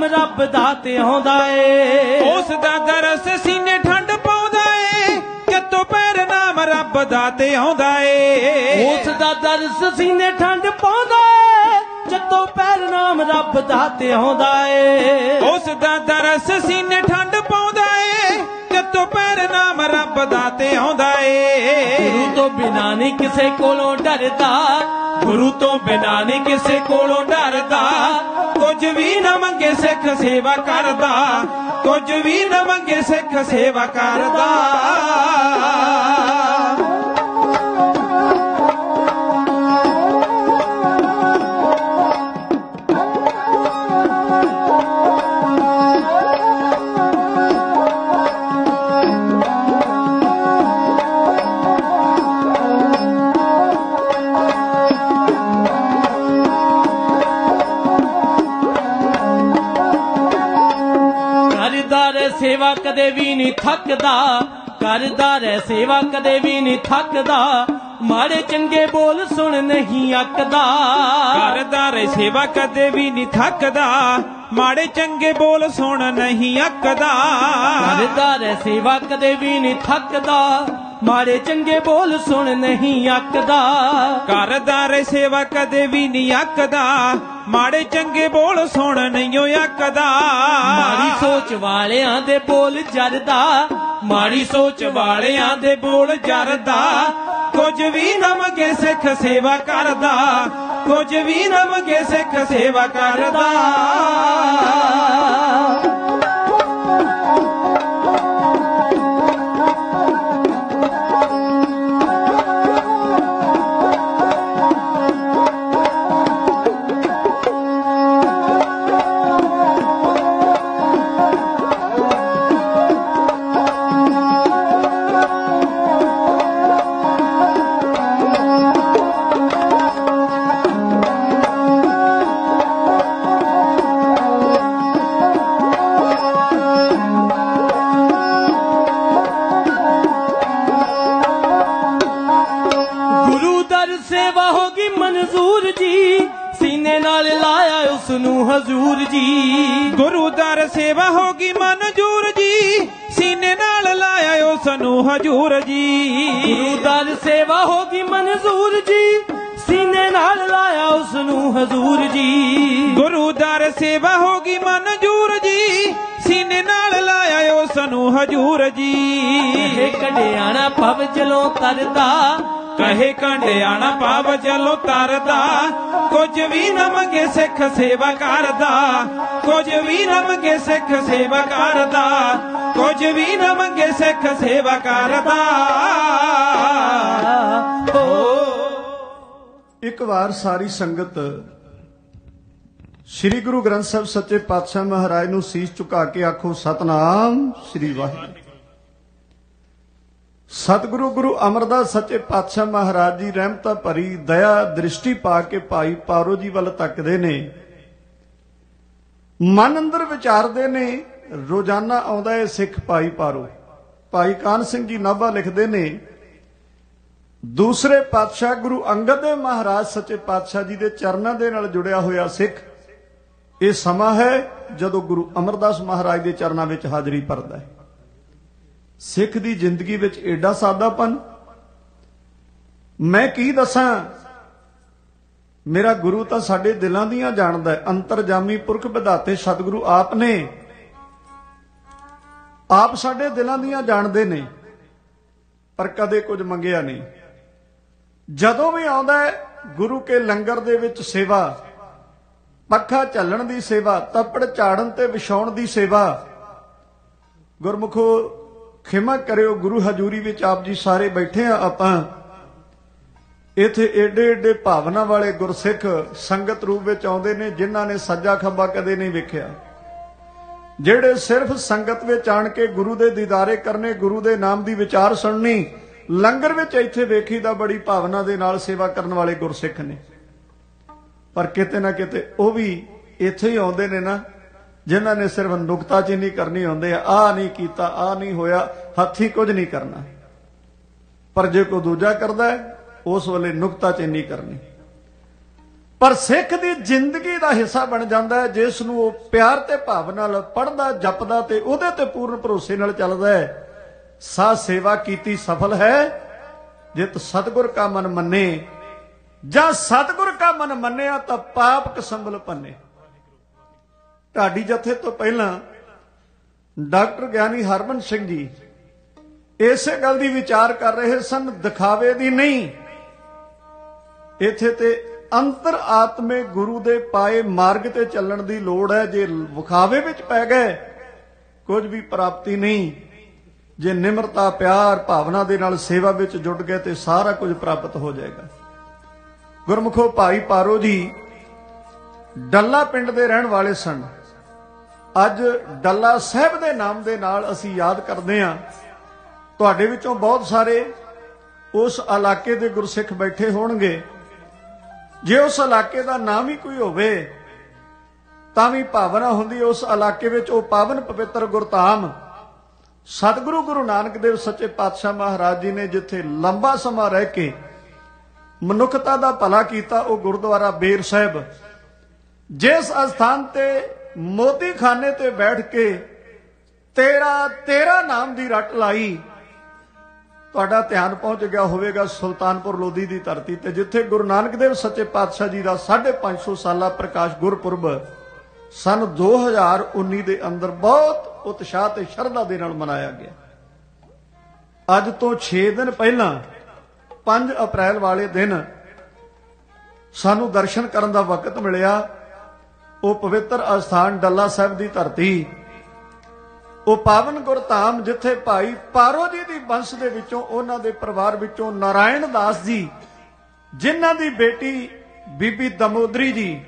ਰੱਬ ਦਾ ਤੇ ਆਉਂਦਾ ਏ। ਉਸ ਦਾ ਦਰਸ ਸੀਨੇ ਠੰਡ ਪਾਉਂਦਾ ਏ ਜਦੋਂ ਪੈਰ ਨਾਮ ਰੱਬ ਦਾ ਤੇ ਆਉਂਦਾ ਏ। ਉਸ ਦਾ ਦਰਸ ਸੀਨੇ ਠੰਡ ਪਾਉਂਦਾ ਏ ਜਦੋਂ ਪੈਰ ਨਾਮ ਰੱਬ ਦਾ ਤੇ ਆਉਂਦਾ ਏ। ਉਸ ਦਾ ਦਰਸ ਸੀਨੇ ਠੰਡ ਪਾਉਂਦਾ ਏ ਜਦੋਂ ਪੈਰ ਨਾਮ ਰੱਬ ਦਾ ਤੇ ਆਉਂਦਾ ਏ। ਗੁਰੂ ਤੋਂ ਬਿਨਾ ਨਹੀਂ ਕਿਸੇ ਕੋਲੋਂ ਡਰਦਾ। ਗੁਰੂ ਤੋਂ ਬਿਨਾ ਨਹੀਂ ਕਿਸੇ ਕੋਲੋਂ ਡਰਦਾ। ਕੁਝ ਵੀ ਨਾ ਮੰਗੇ ਸਿੱਖ ਸੇਵਾ ਕਰਦਾ। ਕੁਝ ਵੀ ਨਾ ਮੰਗੇ ਸਿੱਖ ਸੇਵਾ ਕਰਦਾ। ਕਰਦਾ ਕਦੇ ਵੀ ਨਹੀਂ ਥੱਕਦਾ ਕਰਦਾ ਰਹਿ ਸੇਵਾ ਕਦੇ ਵੀ ਨਹੀਂ ਥੱਕਦਾ। ਮਾੜੇ ਚੰਗੇ ਬੋਲ ਸੁਣ ਨਹੀਂ ਅੱਕਦਾ। ਕਰਦਾ ਰੇ ਸੇਵਾ ਕਦੇ ਵੀ ਨਹੀਂ ਥੱਕਦਾ। ਮਾੜੇ ਚੰਗੇ ਬੋਲ ਸੁਣ ਨਹੀਂ ਅੱਕਦਾ। ਕਰਦਾ ਰਹਿ ਸੇਵਾ ਕਦੇ ਵੀ ਨਹੀਂ ਥੱਕਦਾ। ਮਾੜੇ ਚੰਗੇ ਬੋਲ ਸੁਣ ਨਹੀਂ ਅੱਕਦਾ। ਕਰਦਾ ਰੇ ਸੇਵਾ ਕਦੇ ਵੀ ਨਹੀਂ ਅੱਕਦਾ। ਮਾੜੇ ਚੰਗੇ ਬੋਲ ਸੁਣ ਨਹੀਂ ਓ ਅੱਕਦਾ। ਮਾੜੀ ਸੋਚ ਵਾਲਿਆਂ ਦੇ ਬੋਲ ਜਰਦਾ। ਮਾੜੀ ਸੋਚ ਵਾਲਿਆਂ ਦੇ ਬੋਲ ਜਰਦਾ। ਕੁਝ ਵੀ ਨਾ ਮੰਗੇ ਸਿੱਖ ਸੇਵਾ ਕਰਦਾ। ਕੁਝ ਵੀ ਨਾ ਮੰਗੇ ਸਿੱਖ ਸੇਵਾ ਕਰਦਾ। ਉਸ ਹਜੂਰ ਜੀ। ਗੁਰੂ ਦਰ ਸੇਵਾ ਹੋਗੀ ਮਨਜ਼ੂਰ ਜੀ। ਸੀਨੇ ਨਾਲ ਲਾਇਆ ਉਸ ਨੂੰ ਹਜ਼ੂਰ ਜੀ। ਗੁਰੂ ਦਰ ਸੇਵਾ ਹੋਗੀ ਮਨਜੂਰ ਜੀ। ਸੀਨੇ ਨਾਲ ਲਾਇਆ ਉਸ ਨੂੰ ਹਜੂਰ ਜੀ। ਇਹ ਕਢਿਆਣਾ ਭਵ ਚਲੋ ਕਰਦਾ ਕਹੇ ਕੰਡਿਆਣਾ ਪਾਵ ਚਲੋ ਤਰਦਾ। ਕੁਝ ਵੀ ਨਾ ਮੰਗੇ ਸਿੱਖ ਸੇਵਾ ਕਰਦਾ। ਕੁਝ ਵੀ ਨਾ ਮੰਗੇ ਸਿੱਖ ਸੇਵਾ ਕਰਦਾ। ਕੁਝ ਵੀ ਨਾ ਮੰਗੇ ਸਿੱਖ ਸੇਵਾ ਕਰਦਾ। ਇੱਕ ਵਾਰ ਸਾਰੀ ਸੰਗਤ ਸ੍ਰੀ ਗੁਰੂ ਗ੍ਰੰਥ ਸਾਹਿਬ ਸੱਚੇ ਪਾਤਸ਼ਾਹ ਮਹਾਰਾਜ ਨੂੰ ਸੀਸ ਝੁਕਾ ਕੇ ਆਖੋ, ਸਤਨਾਮ ਸ੍ਰੀ ਵਾਹਿਗੁਰੂ। ਸਤਿਗੁਰੂ ਗੁਰੂ ਅਮਰਦਾਸ ਸੱਚੇ ਪਾਤਸ਼ਾਹ ਮਹਾਰਾਜ ਜੀ ਰਹਿਮਤਾਂ ਭਰੀ ਦਇਆ ਦ੍ਰਿਸ਼ਟੀ ਪਾ ਕੇ ਭਾਈ ਪਾਰੋ ਜੀ ਵੱਲ ਤੱਕਦੇ ਨੇ। ਮਨ ਅੰਦਰ ਵਿਚਾਰਦੇ ਨੇ ਰੋਜ਼ਾਨਾ ਆਉਂਦਾ ਹੈ ਸਿੱਖ ਭਾਈ ਪਾਰੋ। ਭਾਈ ਕਾਨ ਸਿੰਘ ਜੀ ਨਾਭਾ ਲਿਖਦੇ ਨੇ, ਦੂਸਰੇ ਪਾਤਸ਼ਾਹ ਗੁਰੂ ਅੰਗਦ ਦੇਵ ਮਹਾਰਾਜ ਸੱਚੇ ਪਾਤਸ਼ਾਹ ਜੀ ਦੇ ਚਰਨਾਂ ਦੇ ਨਾਲ ਜੁੜਿਆ ਹੋਇਆ ਸਿੱਖ, ਇਹ ਸਮਾਂ ਹੈ ਜਦੋਂ ਗੁਰੂ ਅਮਰਦਾਸ ਮਹਾਰਾਜ ਦੇ ਚਰਨਾਂ ਵਿੱਚ ਹਾਜ਼ਰੀ ਭਰਦਾ ਹੈ। ਸਿੱਖ ਦੀ ਜ਼ਿੰਦਗੀ ਵਿੱਚ ਐਡਾ ਸਾਦਾਪਨ, ਮੈਂ ਕੀ ਦੱਸਾਂ, ਮੇਰਾ ਗੁਰੂ ਤਾਂ ਸਾਡੇ ਦਿਲਾਂ ਦੀਆਂ ਜਾਣਦਾ ਹੈ, ਅੰਤਰਜਾਮੀ ਪੁਰਖ ਵਿਧਾਤੇ ਸਤਿਗੁਰੂ ਆਪ ਨੇ ਆਪ ਸਾਡੇ ਦਿਲਾਂ ਦੀਆਂ ਜਾਣਦੇ ਨੇ, ਪਰ ਕਦੇ ਕੁਝ ਮੰਗਿਆ ਨਹੀਂ। ਜਦੋਂ ਵੀ ਆਉਂਦਾ ਹੈ, ਗੁਰੂ ਕੇ ਲੰਗਰ ਦੇ ਵਿੱਚ ਸੇਵਾ ਪੱਖਾ ਝੱਲਣ ਦੀ ਸੇਵਾ, ਤੱਪੜ ਝਾੜਨ ਤੇ ਵਿਛਾਉਣ ਦੀ ਸੇਵਾ, ਗੁਰਮੁਖੋ, ਖਿਮਾ ਕਰਿਓ ਗੁਰੂ ਹਜ਼ੂਰੀ ਵਿੱਚ ਆਪ ਜੀ ਸਾਰੇ ਬੈਠੇ ਆ ਆਪਾਂ। ਇਥੇ ਏਡੇ ਏਡੇ ਭਾਵਨਾ ਵਾਲੇ ਗੁਰਸਿੱਖ ਸੰਗਤ ਰੂਪ ਵਿੱਚ ਆਉਂਦੇ ਨੇ, ਜਿਨ੍ਹਾਂ ਨੇ ਸੱਜਾ ਖੱਬਾ ਕਦੇ ਨਹੀਂ ਵੇਖਿਆ। ਜਿਹੜੇ ਸਿਰਫ ਸੰਗਤ ਵਿੱਚ ਆਣ ਕੇ ਗੁਰੂ ਦੇ ਦੀਦਾਰੇ ਕਰਨੇ, ਗੁਰੂ ਦੇ ਨਾਮ ਦੀ ਵਿਚਾਰ ਸੁਣਨੀ, ਲੰਗਰ ਵਿੱਚ ਇੱਥੇ ਵੇਖੀ ਦਾ ਬੜੀ ਭਾਵਨਾ ਦੇ ਨਾਲ ਸੇਵਾ ਕਰਨ ਵਾਲੇ ਗੁਰਸਿੱਖ ਨੇ। ਪਰ ਕਿਤੇ ਨਾ ਕਿਤੇ ਉਹ ਵੀ ਇੱਥੇ ਹੀ ਆਉਂਦੇ ਨੇ ਨਾ, ਜਿਨ੍ਹਾਂ ਨੇ ਸਿਰਫ ਨੁਕਤਾਚੀਨੀ ਕਰਨੀ ਹੁੰਦੇ ਆ ਆ ਨਹੀਂ ਕੀਤਾ ਆ ਨਹੀਂ ਹੋਇਆ, ਹੱਥੀ ਕੁਝ ਨਹੀਂ ਕਰਨਾ। ਪਰ ਜੇ ਕੋਈ ਦੂਜਾ ਕਰਦਾ ਹੈ, ਉਸ ਵੇਲੇ ਨੁਕਤਾਚੀਨੀ ਕਰਨੀ। ਪਰ ਸਿੱਖ ਦੀ ਜ਼ਿੰਦਗੀ ਦਾ ਹਿੱਸਾ ਬਣ ਜਾਂਦਾ ਹੈ, ਜਿਸ ਨੂੰ ਉਹ ਪਿਆਰ ਤੇ ਭਾਵ ਨਾਲ ਪੜਦਾ ਜਪਦਾ ਤੇ ਉਹਦੇ ਤੇ ਪੂਰਨ ਭਰੋਸੇ ਨਾਲ ਚੱਲਦਾ ਹੈ। ਸਾ ਸੇਵਾ ਕੀਤੀ ਸਫਲ ਹੈ, ਜਿਤ ਸਤਗੁਰ ਕਾ ਮਨ ਮੰਨੇ। ਜਾਂ ਸਤਗੁਰ ਕਾ ਮਨ ਮੰਨਿਆ ਤਾਂ ਪਾਪ ਕਸੰਬਲ ਪੰਨੇ ਢਾਡੀ ਜਥੇ ਤੋਂ ਪਹਿਲਾਂ ਡਾਕਟਰ ਗਿਆਨੀ ਹਰਮਨ ਸਿੰਘ ਜੀ ਇਸੇ ਗੱਲ ਦੀ ਵਿਚਾਰ ਕਰ ਰਹੇ ਸਨ, ਦਿਖਾਵੇ ਦੀ ਨਹੀਂ। ਇੱਥੇ ਤੇ ਅੰਤਰ ਆਤਮੇ ਗੁਰੂ ਦੇ ਪਾਏ ਮਾਰਗ ਤੇ ਚੱਲਣ ਦੀ ਲੋੜ ਹੈ। ਜੇ ਵਿਖਾਵੇ ਵਿੱਚ ਪੈ ਗਏ, ਕੁਝ ਵੀ ਪ੍ਰਾਪਤੀ ਨਹੀਂ। ਜੇ ਨਿਮਰਤਾ, ਪਿਆਰ, ਭਾਵਨਾ ਦੇ ਨਾਲ ਸੇਵਾ ਵਿੱਚ ਜੁੜ ਗਏ ਤੇ ਸਾਰਾ ਕੁਝ ਪ੍ਰਾਪਤ ਹੋ ਜਾਏਗਾ। ਗੁਰਮੁਖੋ ਭਾਈ ਪਾਰੋ ਜੀ, ਡੱਲਾ ਪਿੰਡ ਦੇ ਰਹਿਣ ਵਾਲੇ ਸਨ। ਅੱਜ ਡੱਲਾ ਸਾਹਿਬ ਦੇ ਨਾਮ ਦੇ ਨਾਲ ਅਸੀਂ ਯਾਦ ਕਰਦੇ ਹਾਂ। ਤੁਹਾਡੇ ਵਿੱਚੋਂ ਬਹੁਤ ਸਾਰੇ ਉਸ ਇਲਾਕੇ ਦੇ ਗੁਰਸਿੱਖ ਬੈਠੇ ਹੋਣਗੇ। ਜੇ ਉਸ ਇਲਾਕੇ ਦਾ ਨਾਮ ਹੀ ਕੋਈ ਹੋਵੇ, ਤਾਂ ਵੀ ਭਾਵਨਾ ਹੁੰਦੀ ਉਸ ਇਲਾਕੇ ਵਿੱਚ ਉਹ ਪਾਵਨ ਪਵਿੱਤਰ ਗੁਰਧਾਮ। ਸਤਿਗੁਰੂ ਗੁਰੂ ਨਾਨਕ ਦੇਵ ਸੱਚੇ ਪਾਤਸ਼ਾਹ ਮਹਾਰਾਜ ਜੀ ਨੇ ਜਿੱਥੇ ਲੰਬਾ ਸਮਾਂ ਰਹਿ ਕੇ ਮਨੁੱਖਤਾ ਦਾ ਭਲਾ ਕੀਤਾ, ਉਹ ਗੁਰਦੁਆਰਾ ਬੇਰ ਸਾਹਿਬ। ਜਿਸ ਅਸਥਾਨ ਤੇ ਮੋਦੀ ਖਾਨੇ ਤੇ ਬੈਠ ਕੇ ਤੇਰਾ ਤੇਰਾ ਨਾਮ ਦੀ ਰਟ ਲਾਈ ਤੁਹਾਡਾ ਧਿਆਨ ਪਹੁੰਚ ਗਿਆ ਹੋਵੇਗਾ ਸੁਲਤਾਨਪੁਰ ਲੋਧੀ ਦੀ ਧਰਤੀ ਤੇ, ਜਿੱਥੇ ਗੁਰੂ ਨਾਨਕ ਦੇਵ ਸੱਚੇ ਪਾਤਸ਼ਾਹ ਜੀ ਦਾ 550 ਸਾਲਾ ਪ੍ਰਕਾਸ਼ ਗੁਰਪੁਰਬ ਸਨ 2019 ਦੇ ਅੰਦਰ ਬਹੁਤ ਉਤਸ਼ਾਹ ਤੇ ਸ਼ਰਧਾ ਦੇ ਨਾਲ ਮਨਾਇਆ ਗਿਆ। ਅੱਜ ਤੋਂ 6 ਦਿਨ ਪਹਿਲਾਂ 5 ਅਪ੍ਰੈਲ ਵਾਲੇ ਦਿਨ, ਸਾਨੂੰ ਦਰਸ਼ਨ ਕਰਨ ਦਾ ਵਕਤ ਮਿਲਿਆ। ਉਹ ਪਵਿੱਤਰ ਅਸਥਾਨ ਡੱਲਾ ਸਾਹਿਬ ਦੀ ਧਰਤੀ ਉਹ ਪਾਵਨ ਗੁਰਧਾਮ ਜਿੱਥੇ ਭਾਈ ਪਾਰੋ ਜੀ ਦੀ ਵੰਸ਼ ਦੇ ਵਿੱਚੋਂ ਉਹਨਾਂ ਦੇ ਪਰਿਵਾਰ ਵਿੱਚੋਂ ਨਾਰਾਇਣ ਦਾਸ ਜੀ, ਜਿਨ੍ਹਾਂ ਦੀ ਬੇਟੀ ਬੀਬੀ ਦਮੋਦਰੀ ਜੀ,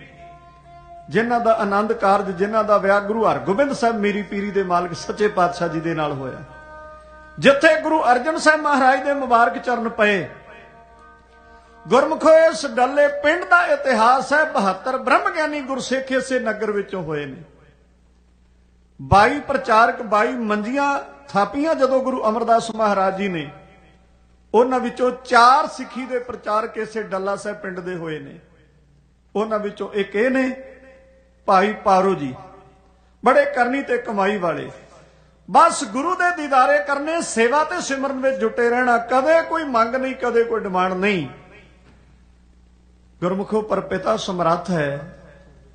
ਜਿਨ੍ਹਾਂ ਦਾ ਆਨੰਦ ਕਾਰਜ, ਜਿਨ੍ਹਾਂ ਦਾ ਵਿਆਹ ਗੁਰੂ ਹਰਗੋਬਿੰਦ ਸਾਹਿਬ ਮੇਰੀ ਪੀਰੀ ਦੇ ਮਾਲਕ ਸੱਚੇ ਪਾਤਸ਼ਾਹ ਜੀ ਦੇ ਨਾਲ ਹੋਇਆ। ਜਿੱਥੇ ਗੁਰੂ ਅਰਜਨ ਸਾਹਿਬ ਮਹਾਰਾਜ ਦੇ ਮੁਬਾਰਕ ਚਰਨ ਪਏ, ਗੁਰਮੁਖੋ ਇਸ ਡੱਲੇ ਪਿੰਡ ਦਾ ਇਤਿਹਾਸ ਹੈ 72 ਬ੍ਰਹਮ ਗਿਆਨੀ ਗੁਰਸਿੱਖ ਇਸੇ ਨਗਰ ਵਿੱਚੋਂ ਹੋਏ ਨੇ। 22 ਪ੍ਰਚਾਰਕ 22 ਮੰਜੀਆਂ ਥਾਪੀਆਂ ਜਦੋਂ ਗੁਰੂ ਅਮਰਦਾਸ ਮਹਾਰਾਜ ਜੀ ਨੇ, ਉਹਨਾਂ ਵਿੱਚੋਂ ਚਾਰ ਸਿੱਖੀ ਦੇ ਪ੍ਰਚਾਰਕ ਇਸੇ ਡੱਲਾ ਸਾਹਿਬ ਪਿੰਡ ਦੇ ਹੋਏ ਨੇ। ਉਹਨਾਂ ਵਿੱਚੋਂ ਇੱਕ ਇਹ ਨੇ, ਭਾਈ ਪਾਰੋ ਜੀ। ਬੜੇ ਕਰਨੀ ਤੇ ਕਮਾਈ ਵਾਲੇ। ਬਸ ਗੁਰੂ ਦੇ ਦੀਦਾਰੇ ਕਰਨੇ, ਸੇਵਾ ਤੇ ਸਿਮਰਨ ਵਿੱਚ ਜੁਟੇ ਰਹਿਣਾ, ਕਦੇ ਕੋਈ ਮੰਗ ਨਹੀਂ, ਕਦੇ ਕੋਈ ਡਿਮਾਂਡ ਨਹੀਂ। ਗੁਰਮੁਖੋ, ਪਰ ਪਿਤਾ ਸਮਰੱਥ ਹੈ,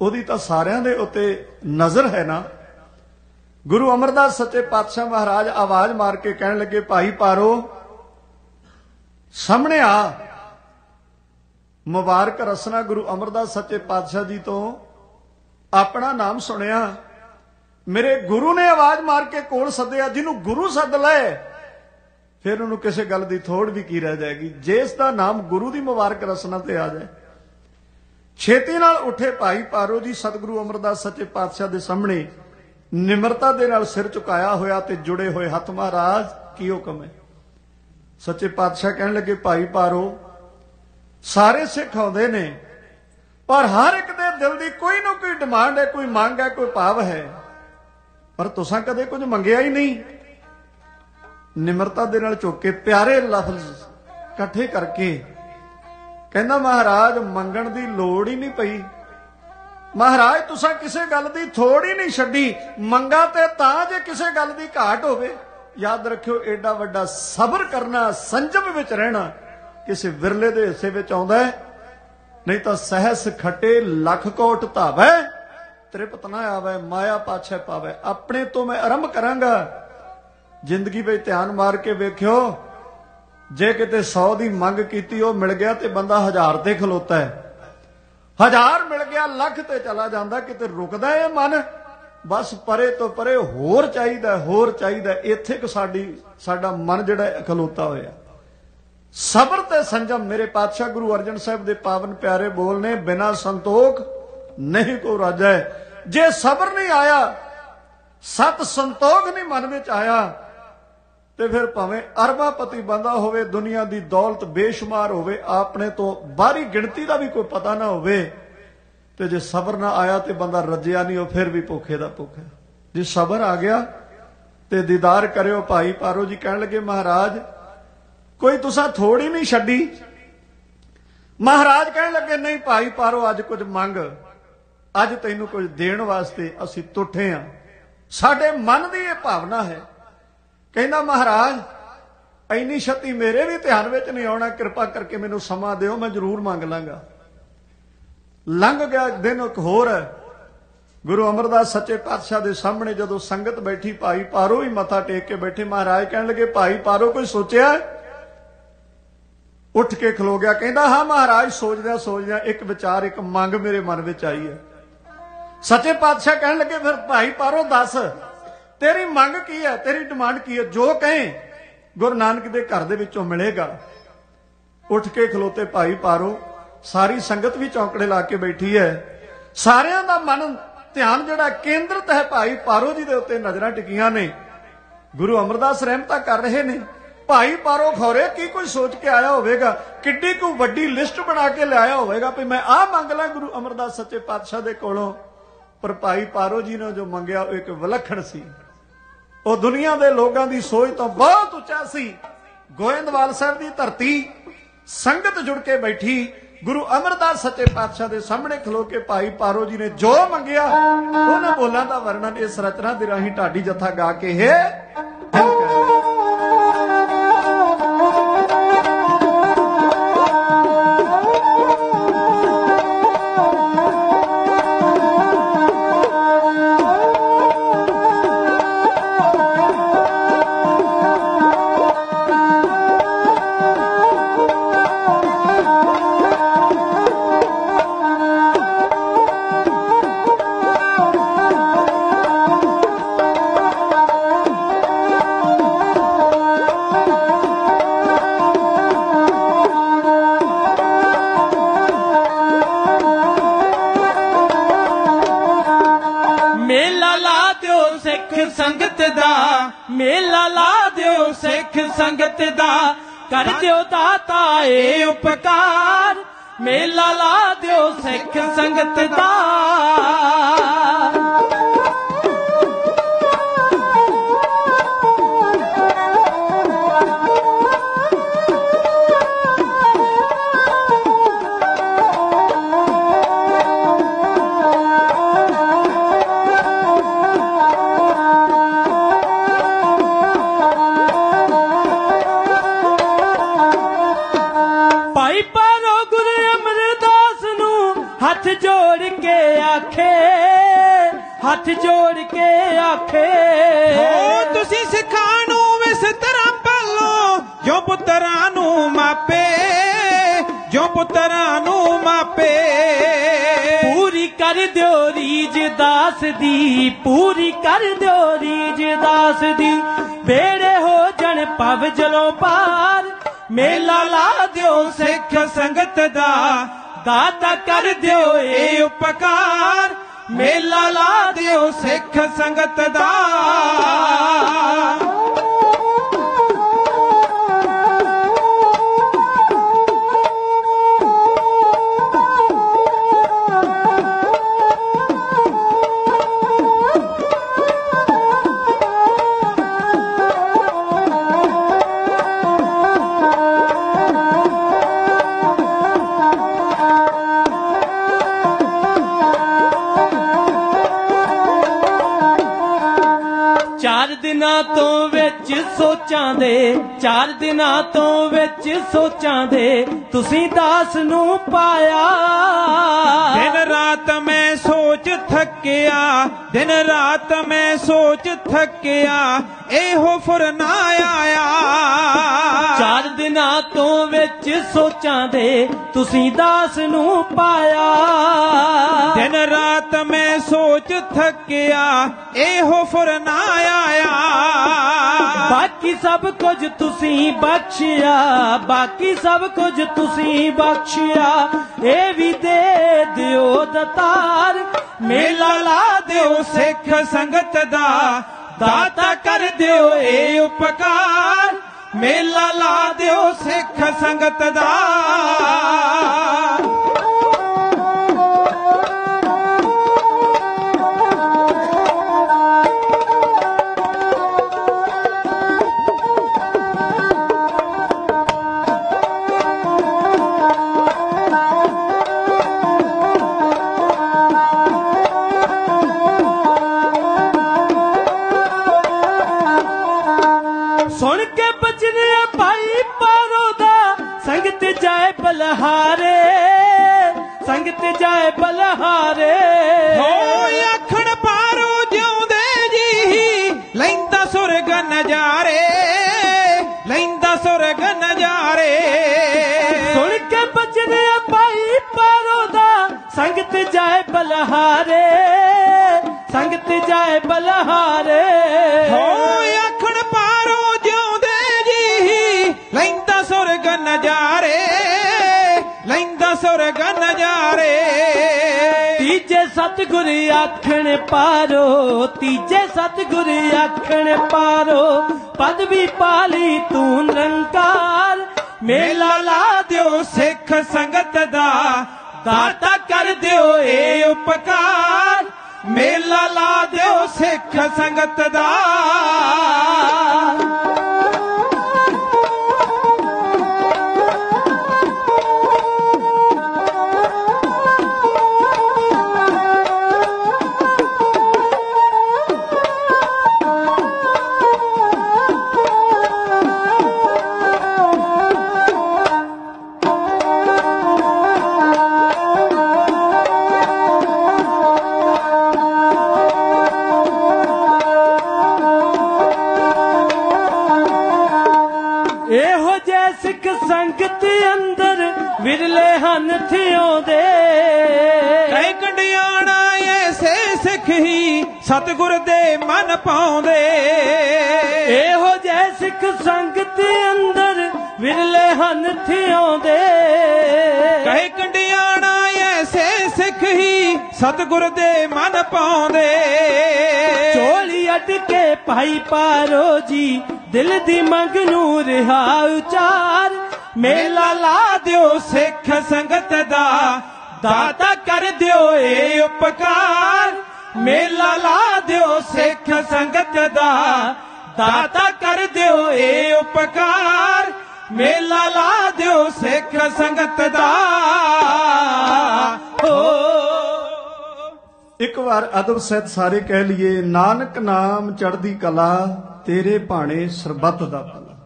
ਉਹਦੀ ਤਾਂ ਸਾਰਿਆਂ ਦੇ ਉੱਤੇ ਨਜ਼ਰ ਹੈ ਨਾ। ਗੁਰੂ ਅਮਰਦਾਸ ਸੱਚੇ ਪਾਤਸ਼ਾਹ ਮਹਾਰਾਜ ਆਵਾਜ਼ ਮਾਰ ਕੇ ਕਹਿਣ ਲੱਗੇ, ਭਾਈ ਪਾਰੋ, ਸਾਹਮਣੇ ਆ। ਮੁਬਾਰਕ ਰਸਨਾ ਗੁਰੂ ਅਮਰਦਾਸ ਸੱਚੇ ਪਾਤਸ਼ਾਹ ਜੀ ਤੋਂ। ਆਪਣਾ ਨਾਮ ਸੁਣਿਆ। ਮੇਰੇ ਗੁਰੂ ਨੇ ਆਵਾਜ਼ ਮਾਰ ਕੇ ਕੋਲ ਸੱਦਿਆ, ਜਿਹਨੂੰ ਗੁਰੂ ਸੱਦ ਲਏ ਫਿਰ ਉਹਨੂੰ ਕਿਸੇ ਗੱਲ ਦੀ ਥੋੜ ਵੀ ਕੀ ਰਹਿ ਜਾਏਗੀ? ਜਿਸ ਦਾ ਨਾਮ ਗੁਰੂ ਦੀ ਮੁਬਾਰਕ ਰਸਨਾ ਤੇ ਆ ਜਾਏ। ਛੇਤੀ ਨਾਲ ਉੱਠੇ, ਭਾਈ ਪਾਰੋ ਜੀ, ਸਤਿਗੁਰੂ ਅਮਰਦਾਸ ਸੱਚੇ ਪਾਤਸ਼ਾਹ ਦੇ ਸਾਹਮਣੇ ਨਿਮਰਤਾ ਦੇ ਨਾਲ ਸਿਰ ਝੁਕਾਇਆ ਹੋਇਆ ਤੇ ਜੁੜੇ ਹੋਏ ਹੱਥ ਮਹਾਰਾਜ, ਕੀ ਹੁਕਮ ਹੈ? ਸੱਚੇ ਪਾਤਸ਼ਾਹ ਕਹਿਣ ਲੱਗੇ, ਭਾਈ ਪਾਰੋ, ਸਾਰੇ ਸਿੱਖ ਆਉਂਦੇ ਨੇ, ਪਰ ਹਰ ਇੱਕ ਦੇ ਦਿਲ ਦੀ ਕੋਈ ਨਾ ਕੋਈ ਡਿਮਾਂਡ ਹੈ, ਕੋਈ ਮੰਗ ਹੈ, ਕੋਈ ਭਾਵ ਹੈ। ਪਰ ਤੁਸੀਂ ਕਦੇ ਕੁਝ ਮੰਗਿਆ ਹੀ ਨਹੀਂ। ਨਿਮਰਤਾ ਦੇ ਨਾਲ ਝੁੱਕ ਕੇ ਪਿਆਰੇ ਲਫ਼ਜ਼ ਇਕੱਠੇ ਕਰਕੇ ਕਹਿੰਦਾ, ਮਹਾਰਾਜ, ਮੰਗਣ ਦੀ ਲੋੜ ਹੀ ਨਹੀਂ ਪਈ। ਮਹਾਰਾਜ, ਤੁਸੀਂ ਕਿਸੇ ਗੱਲ ਦੀ ਥੋੜੀ ਨਹੀਂ ਛੱਡੀ। ਮੰਗਾ ਤੇ ਤਾਂ ਜੇ ਕਿਸੇ ਗੱਲ ਦੀ ਘਾਟ ਹੋਵੇ, ਯਾਦ ਰੱਖਿਓ ਐਡਾ ਵੱਡਾ ਸਬਰ ਕਰਨਾ, ਸੰਜਮ ਵਿੱਚ ਰਹਿਣਾ ਕਿਸੇ ਵਿਰਲੇ ਦੇ ਹਿੱਸੇ ਵਿੱਚ ਆਉਂਦਾ ਹੈ। ਨਹੀਂ ਤਾਂ ਸਹਿਸ ਖਟੇ ਲੱਖ ਕੋਟ ਧਾਵੈ, ਤ੍ਰਿਪਤ ਨਾ ਆਵੇ, ਮਾਇਆ ਪਾਛੇ ਪਾਵੇ। ਆਪਣੇ ਤੋਂ ਮੈਂ ਆਰੰਭ ਕਰਾਂਗਾ। ਜ਼ਿੰਦਗੀ ਵਿੱਚ ਧਿਆਨ ਮਾਰ ਕੇ ਵੇਖਿਓ, ਜੇ ਕਿਤੇ 100 ਦੀ ਮੰਗ ਕੀਤੀ, ਉਹ ਮਿਲ ਗਿਆ ਤੇ ਬੰਦਾ ਹਜ਼ਾਰ ਤੇ ਖਲੋਤਾ ਹੈ। ਹਜ਼ਾਰ ਮਿਲ ਗਿਆ, ਲੱਖ ਤੇ ਚਲਾ ਜਾਂਦਾ, ਕਿਤੇ ਰੁਕਦਾ ਇਹ ਮਨ? ਬਸ ਪਰੇ ਤੋਂ ਪਰੇ ਹੋਰ ਚਾਹੀਦਾ ਹੋਰ ਚਾਹੀਦਾ, ਇੱਥੇ ਕਿ ਸਾਡੀ, ਸਾਡਾ ਮਨ ਜਿਹੜਾ ਖਲੋਤਾ ਹੋਇਆ। ਸਬਰ ਤੇ ਸੰਜਮ ਮੇਰੇ ਪਾਤਸ਼ਾਹ ਗੁਰੂ ਅਰਜਨ ਸਾਹਿਬ ਦੇ ਪਾਵਨ ਪਿਆਰੇ ਬੋਲ ਨੇ, ਬਿਨਾ ਸੰਤੋਖ ਨਹੀਂ ਕੋ ਰਾਜਾ ਜੇ ਸਬਰ ਨਹੀਂ ਆਇਆ, ਸਤ ਸੰਤੋਖ ਨਹੀਂ ਮਨ ਵਿੱਚ ਆਇਆ ਤੇ ਫਿਰ ਭਾਵੇਂ ਅਰਬਾਪਤੀ ਬੰਦਾ ਹੋਵੇ, ਦੁਨੀਆ ਦੀ ਦੌਲਤ ਬੇਸ਼ੁਮਾਰ ਹੋਵੇ, ਆਪਣੇ ਤੋਂ ਬਾਹਰੀ ਗਿਣਤੀ ਦਾ ਵੀ ਕੋਈ ਪਤਾ ਨਾ ਹੋਵੇ, ਤੇ ਜੇ ਸਬਰ ਨਾ ਆਇਆ ਤੇ ਬੰਦਾ ਰੱਜਿਆ ਨਹੀਂ, ਉਹ ਫਿਰ ਵੀ ਭੁੱਖੇ ਦਾ ਭੁੱਖਾ ਜੇ ਸਬਰ ਆ ਗਿਆ ਤੇ ਦੀਦਾਰ ਕਰਿਓ ਭਾਈ ਪਾਰੋ ਜੀ ਕਹਿਣ ਲੱਗੇ, ਮਹਾਰਾਜ, ਕੋਈ ਤੁਸਾਂ ਥੋੜੀ ਨਹੀਂ ਛੱਡੀ? ਮਹਾਰਾਜ ਕਹਿਣ ਲੱਗੇ, ਨਹੀਂ ਭਾਈ ਪਾਰੋ, ਅੱਜ ਕੁਝ ਮੰਗ। ਅੱਜ ਤੈਨੂੰ ਕੁਝ ਦੇਣ ਵਾਸਤੇ ਅਸੀਂ ਤੁੱਠੇ ਆ। ਸਾਡੇ ਮਨ ਦੀ ਇਹ ਭਾਵਨਾ ਹੈ ਕਹਿੰਦਾ, ਮਹਾਰਾਜ, ਇੰਨੀ ਛਤੀ ਮੇਰੇ ਵੀ ਧਿਆਨ ਵਿੱਚ ਨਹੀਂ ਆਉਣਾ, ਕਿਰਪਾ ਕਰਕੇ ਮੈਨੂੰ ਸਮਾਂ ਦਿਓ, ਮੈਂ ਜ਼ਰੂਰ ਮੰਗ ਲਾਂਗਾ। ਲੰਘ ਗਿਆ ਦਿਨ, ਇੱਕ ਹੋਰ ਗੁਰੂ ਅਮਰਦਾਸ ਸੱਚੇ ਪਾਤਸ਼ਾਹ ਦੇ ਸਾਹਮਣੇ ਜਦੋਂ ਸੰਗਤ ਬੈਠੀ, ਭਾਈ ਪਾਰੋ ਵੀ ਮੱਥਾ ਟੇਕ ਕੇ ਬੈਠੇ, ਮਹਾਰਾਜ ਕਹਿਣ ਲੱਗੇ, ਭਾਈ ਪਾਰੋ, ਕੋਈ ਸੋਚਿਆ ਉੱਠ ਕੇ ਖਲੋ ਗਿਆ, ਕਹਿੰਦਾ, ਹਾਂ ਮਹਾਰਾਜ, ਸੋਚਦਿਆਂ ਸੋਚਦਿਆਂ ਇੱਕ ਵਿਚਾਰ, ਇੱਕ ਮੰਗ ਮੇਰੇ ਮਨ ਵਿੱਚ ਆਈ ਹੈ। ਸੱਚੇ ਪਾਤਸ਼ਾਹ ਕਹਿਣ ਲੱਗੇ, ਫਿਰ ਭਾਈ ਪਾਰੋ, ਦੱਸ ਤੇਰੀ ਮੰਗ ਕੀ ਹੈ? ਤੇਰੀ ਡਿਮਾਂਡ ਕੀ ਹੈ? ਜੋ ਕਹੇ, ਗੁਰੂ ਨਾਨਕ ਦੇ ਘਰ ਦੇ ਵਿੱਚੋਂ ਮਿਲੇਗਾ। ਉੱਠ ਕੇ ਖਲੋਤੇ ਭਾਈ ਪਾਰੋ, ਸਾਰੀ ਸੰਗਤ ਵੀ ਚੌਂਕੜੇ ਲਾ ਕੇ ਬੈਠੀ ਹੈ। ਸਾਰਿਆਂ ਦਾ ਮਨ, ਧਿਆਨ ਜਿਹੜਾ ਕੇਂਦਰਿਤ ਹੈ ਭਾਈ ਪਾਰੋ ਜੀ ਦੇ ਉੱਤੇ ਨਜ਼ਰਾਂ ਟਿਕੀਆਂ ਨੇ। ਗੁਰੂ ਅਮਰਦਾਸ ਰਹਿਮਤਾ ਕਰ ਰਹੇ ਨੇ। ਭਾਈ ਪਾਰੋ ਖੋਰੇ, ਕੀ ਕੋਈ ਸੋਚ ਕੇ ਆਇਆ ਹੋਵੇਗਾ? ਕਿੱਡੀ ਕੋ ਵੱਡੀ ਲਿਸਟ ਬਣਾ ਕੇ ਲਿਆਇਆ ਹੋਵੇਗਾ ਵੀ ਮੈਂ ਆਹ ਮੰਗ ਲਾਂ ਗੁਰੂ ਅਮਰਦਾਸ ਸੱਚੇ ਪਾਤਸ਼ਾਹ ਦੇ ਕੋਲੋਂ। ਪਰ ਭਾਈ ਪਾਰੋ ਜੀ ਨੇ ਜੋ ਮੰਗਿਆ ਉਹ ਇੱਕ ਵਿਲੱਖਣ ਸੀ। ਉਹ ਦੁਨੀਆ ਦੇ ਲੋਕਾਂ ਦੀ ਸੋਚ ਤੋਂ ਬਹੁਤ ਉੱਚਾ ਸੀ। ਗੋਇੰਦਵਾਲ ਸਾਹਿਬ ਦੀ ਧਰਤੀ ਸੰਗਤ ਜੁੜ ਕੇ ਬੈਠੀ। ਗੁਰੂ ਅਮਰਦਾਸ ਸੱਚੇ ਪਾਤਸ਼ਾਹ ਦੇ ਸਾਹਮਣੇ ਖਲੋ ਕੇ ਭਾਈ ਪਾਰੋ ਜੀ ਨੇ ਜੋ ਮੰਗਿਆ, ਉਹਨਾਂ ਬੋਲਾਂ ਦਾ ਵਰਣਨ ਇਸ ਰਚਨਾ ਦੇ ਰਾਹੀਂ ਢਾਡੀ ਜਥਾ ਗਾ ਕੇ ਹੈ। اپڪاري لاڏيو سک سنگت ਆਖੇ ਹੱਥ ਜੋੜ ਕੇ ਆਖੇ। ਓ ਤੁਸੀਂ ਸਿੱਖਾਂ ਨੂੰ ਇਸ ਤਰ੍ਹਾਂ ਪਾਲੋ ਜੋ ਪੁੱਤਰਾਂ ਨੂੰ ਮਾਪੇ ਜੋ ਪੁੱਤਰਾਂ ਨੂੰ ਮਾਪੇ। ਪੂਰੀ ਕਰ ਦਿਓ ਰੀਜ ਦਾਸ ਦੀ ਪੂਰੀ ਕਰ ਦਿਓ ਰੀਜ ਦਾਸ ਦੀ। ਬੇੜੇ ਹੋ ਜਣ ਪਵ ਜਲੋਂ ਪਾਰ ਮੇਲਾ ਲਾ ਦਿਓ ਸਿੱਖ ਸੰਗਤ ਦਾ। ਦਾਤਾ ਕਰ ਦਿਓ ਏ ਉਪਕਾਰ। ਮੇਲਾ ਲਾ ਦਿਓ ਸਿੱਖ ਸੰਗਤ ਦਾ। ਦਿਨਾਂ ਤੋਂ ਵਿੱਚ ਸੋਚਾਂ ਦੇ, ਚਾਰ ਦਿਨਾਂ ਤੋਂ ਵਿੱਚ ਸੋਚਾਂ ਦੇ, ਤੁਸੀਂ ਦਾਸ ਨੂੰ ਪਾਇਆ। ਦਿਨ ਰਾਤ ਮੈਂ ਥੱਕਿਆ ਦਿਨ ਰਾਤ ਮੈਂ ਸੋਚ ਥੱਕਿਆ ਇਹੋ ਫੁਰਨਾ ਆਇਆ। ਚਾਰ ਦਿਨਾਂ ਤੋਂ ਵਿੱਚ ਸੋਚਾਂ ਦੇ ਤੁਸੀਂ ਦਾਸ ਨੂੰ ਪਾਇਆ। ਦਿਨ ਰਾਤ ਮੈਂ ਸੋਚ ਥੱਕਿਆ ਇਹੋ ਫੁਰਨਾ ਆਇਆ। ਬਾਕੀ ਸਭ ਕੁਝ ਤੁਸੀਂ ਬਖਸ਼ਿਆ ਬਾਕੀ ਸਭ ਕੁਝ ਤੁਸੀਂ ਬਖਸ਼ਿਆ ਇਹ ਵੀ ਦੇ ਦਿਓ ਦਤਾਰ। ਮੇਲਾ ਲਾ ਦਿਓ ਸਿੱਖ ਸੰਗਤ ਦਾ, ਦਾਤਾ ਕਰ ਦਿਓ ਏ ਉਪਕਾਰ। ਮੇਲਾ ਲਾ ਦਿਓ ਸਿੱਖ ਸੰਗਤ ਦਾ। ਜਾਏ ਬਲਹਾਰੇ ਸੰਗਤ ਜਾਏ ਬਲਹਾਰੇ। ਹੋ ਆਖਣ ਪਾਰੋ ਜਿਉਂਦੇ ਜੀ ਲੈਂਦਾ ਸੁਰਗ ਨਜ਼ਾਰੇ ਲੈਂਦਾ ਸੁਰਗ ਨਜ਼ਾਰੇ। ਸੁਣ ਕੇ ਬਚਨਿਆ ਭਾਈ ਪਾਰੋ ਦਾ ਸੰਗਤ ਜਾਏ ਬਲਹਾਰੇ ਸੰਗਤ ਜਾਏ ਬਲਹਾਰੇ। ਹੋ ਨਜ਼ਾਰੇ ਲੈਂਦਾ ਸੁਰਗ ਨਜ਼ਾਰੇ ਤੀਜੇ ਸਤਿਗੁਰ ਆਖਣ ਪਾਰੋ, ਤੀਜੇ ਸਤਿਗੁਰ ਆਖਣ ਪਾਰੋ, ਪਦਵੀ ਪਾਲੀ ਤੂੰ ਨਿਰੰਕਾਰ ਮੇਲਾ ਲਾ ਦਿਓ ਸਿੱਖ ਸੰਗਤ ਦਾ, ਦਾਤਾ ਕਰ ਦਿਓ ਏ ਉਪਕਾਰ। ਮੇਲਾ ਲਾ ਦਿਓ ਸਿੱਖ ਸੰਗਤ ਦਾ। ਸਤਿਗੁਰ ਦੇ ਮਨ ਪਾਉਂਦੇ। ਇਹੋ ਜੇ ਸਿੱਖ ਸੰਗਤ ਅੰਦਰ ਵਿਰਲੇ ਹਨ ਥਿਉਂਦੇ। ਕੈ ਕੰਡਿਆਣਾ ਐਸੇ ਸਿੱਖ ਹੀ ਸਤਿਗੁਰ ਦੇ ਮਨ ਪਾਉਂਦੇ। ਝੋਲੀ ਅਟ ਕੇ ਭਾਈ ਪਾਰੋ ਜੀ ਦਿਲ ਦੀ ਮੰਗ ਨੂੰ ਰਿਹਾ ਉਚਾਰ। ਮੇਲਾ ਲਾ ਦਿਓ ਸਿੱਖ ਸੰਗਤ ਦਾ ਦਾਤਾ ਕਰ ਦਿਓ ਏ ਉਪਕਾਰ। ਮੇਲਾ ਲਾ ਦਿਓ ਸਿੱਖ ਸੰਗਤ ਦਾ, ਦਾਤਾ ਕਰ ਦਿਓ ਏ ਉਪਕਾਰ। ਮੇਲਾ ਲਾ ਦਿਓ ਸਿੱਖ ਸੰਗਤ ਦਾ। ਹੋ। ਇੱਕ ਵਾਰ ਅਦਬ ਸਹਿਤ ਸਾਰੇ ਕਹਿ ਲਈਏ, ਨਾਨਕ ਨਾਮ ਚੜ੍ਹਦੀ ਕਲਾ, ਤੇਰੇ ਭਾਣੇ ਸਰਬੱਤ ਦਾ ਭਲਾ।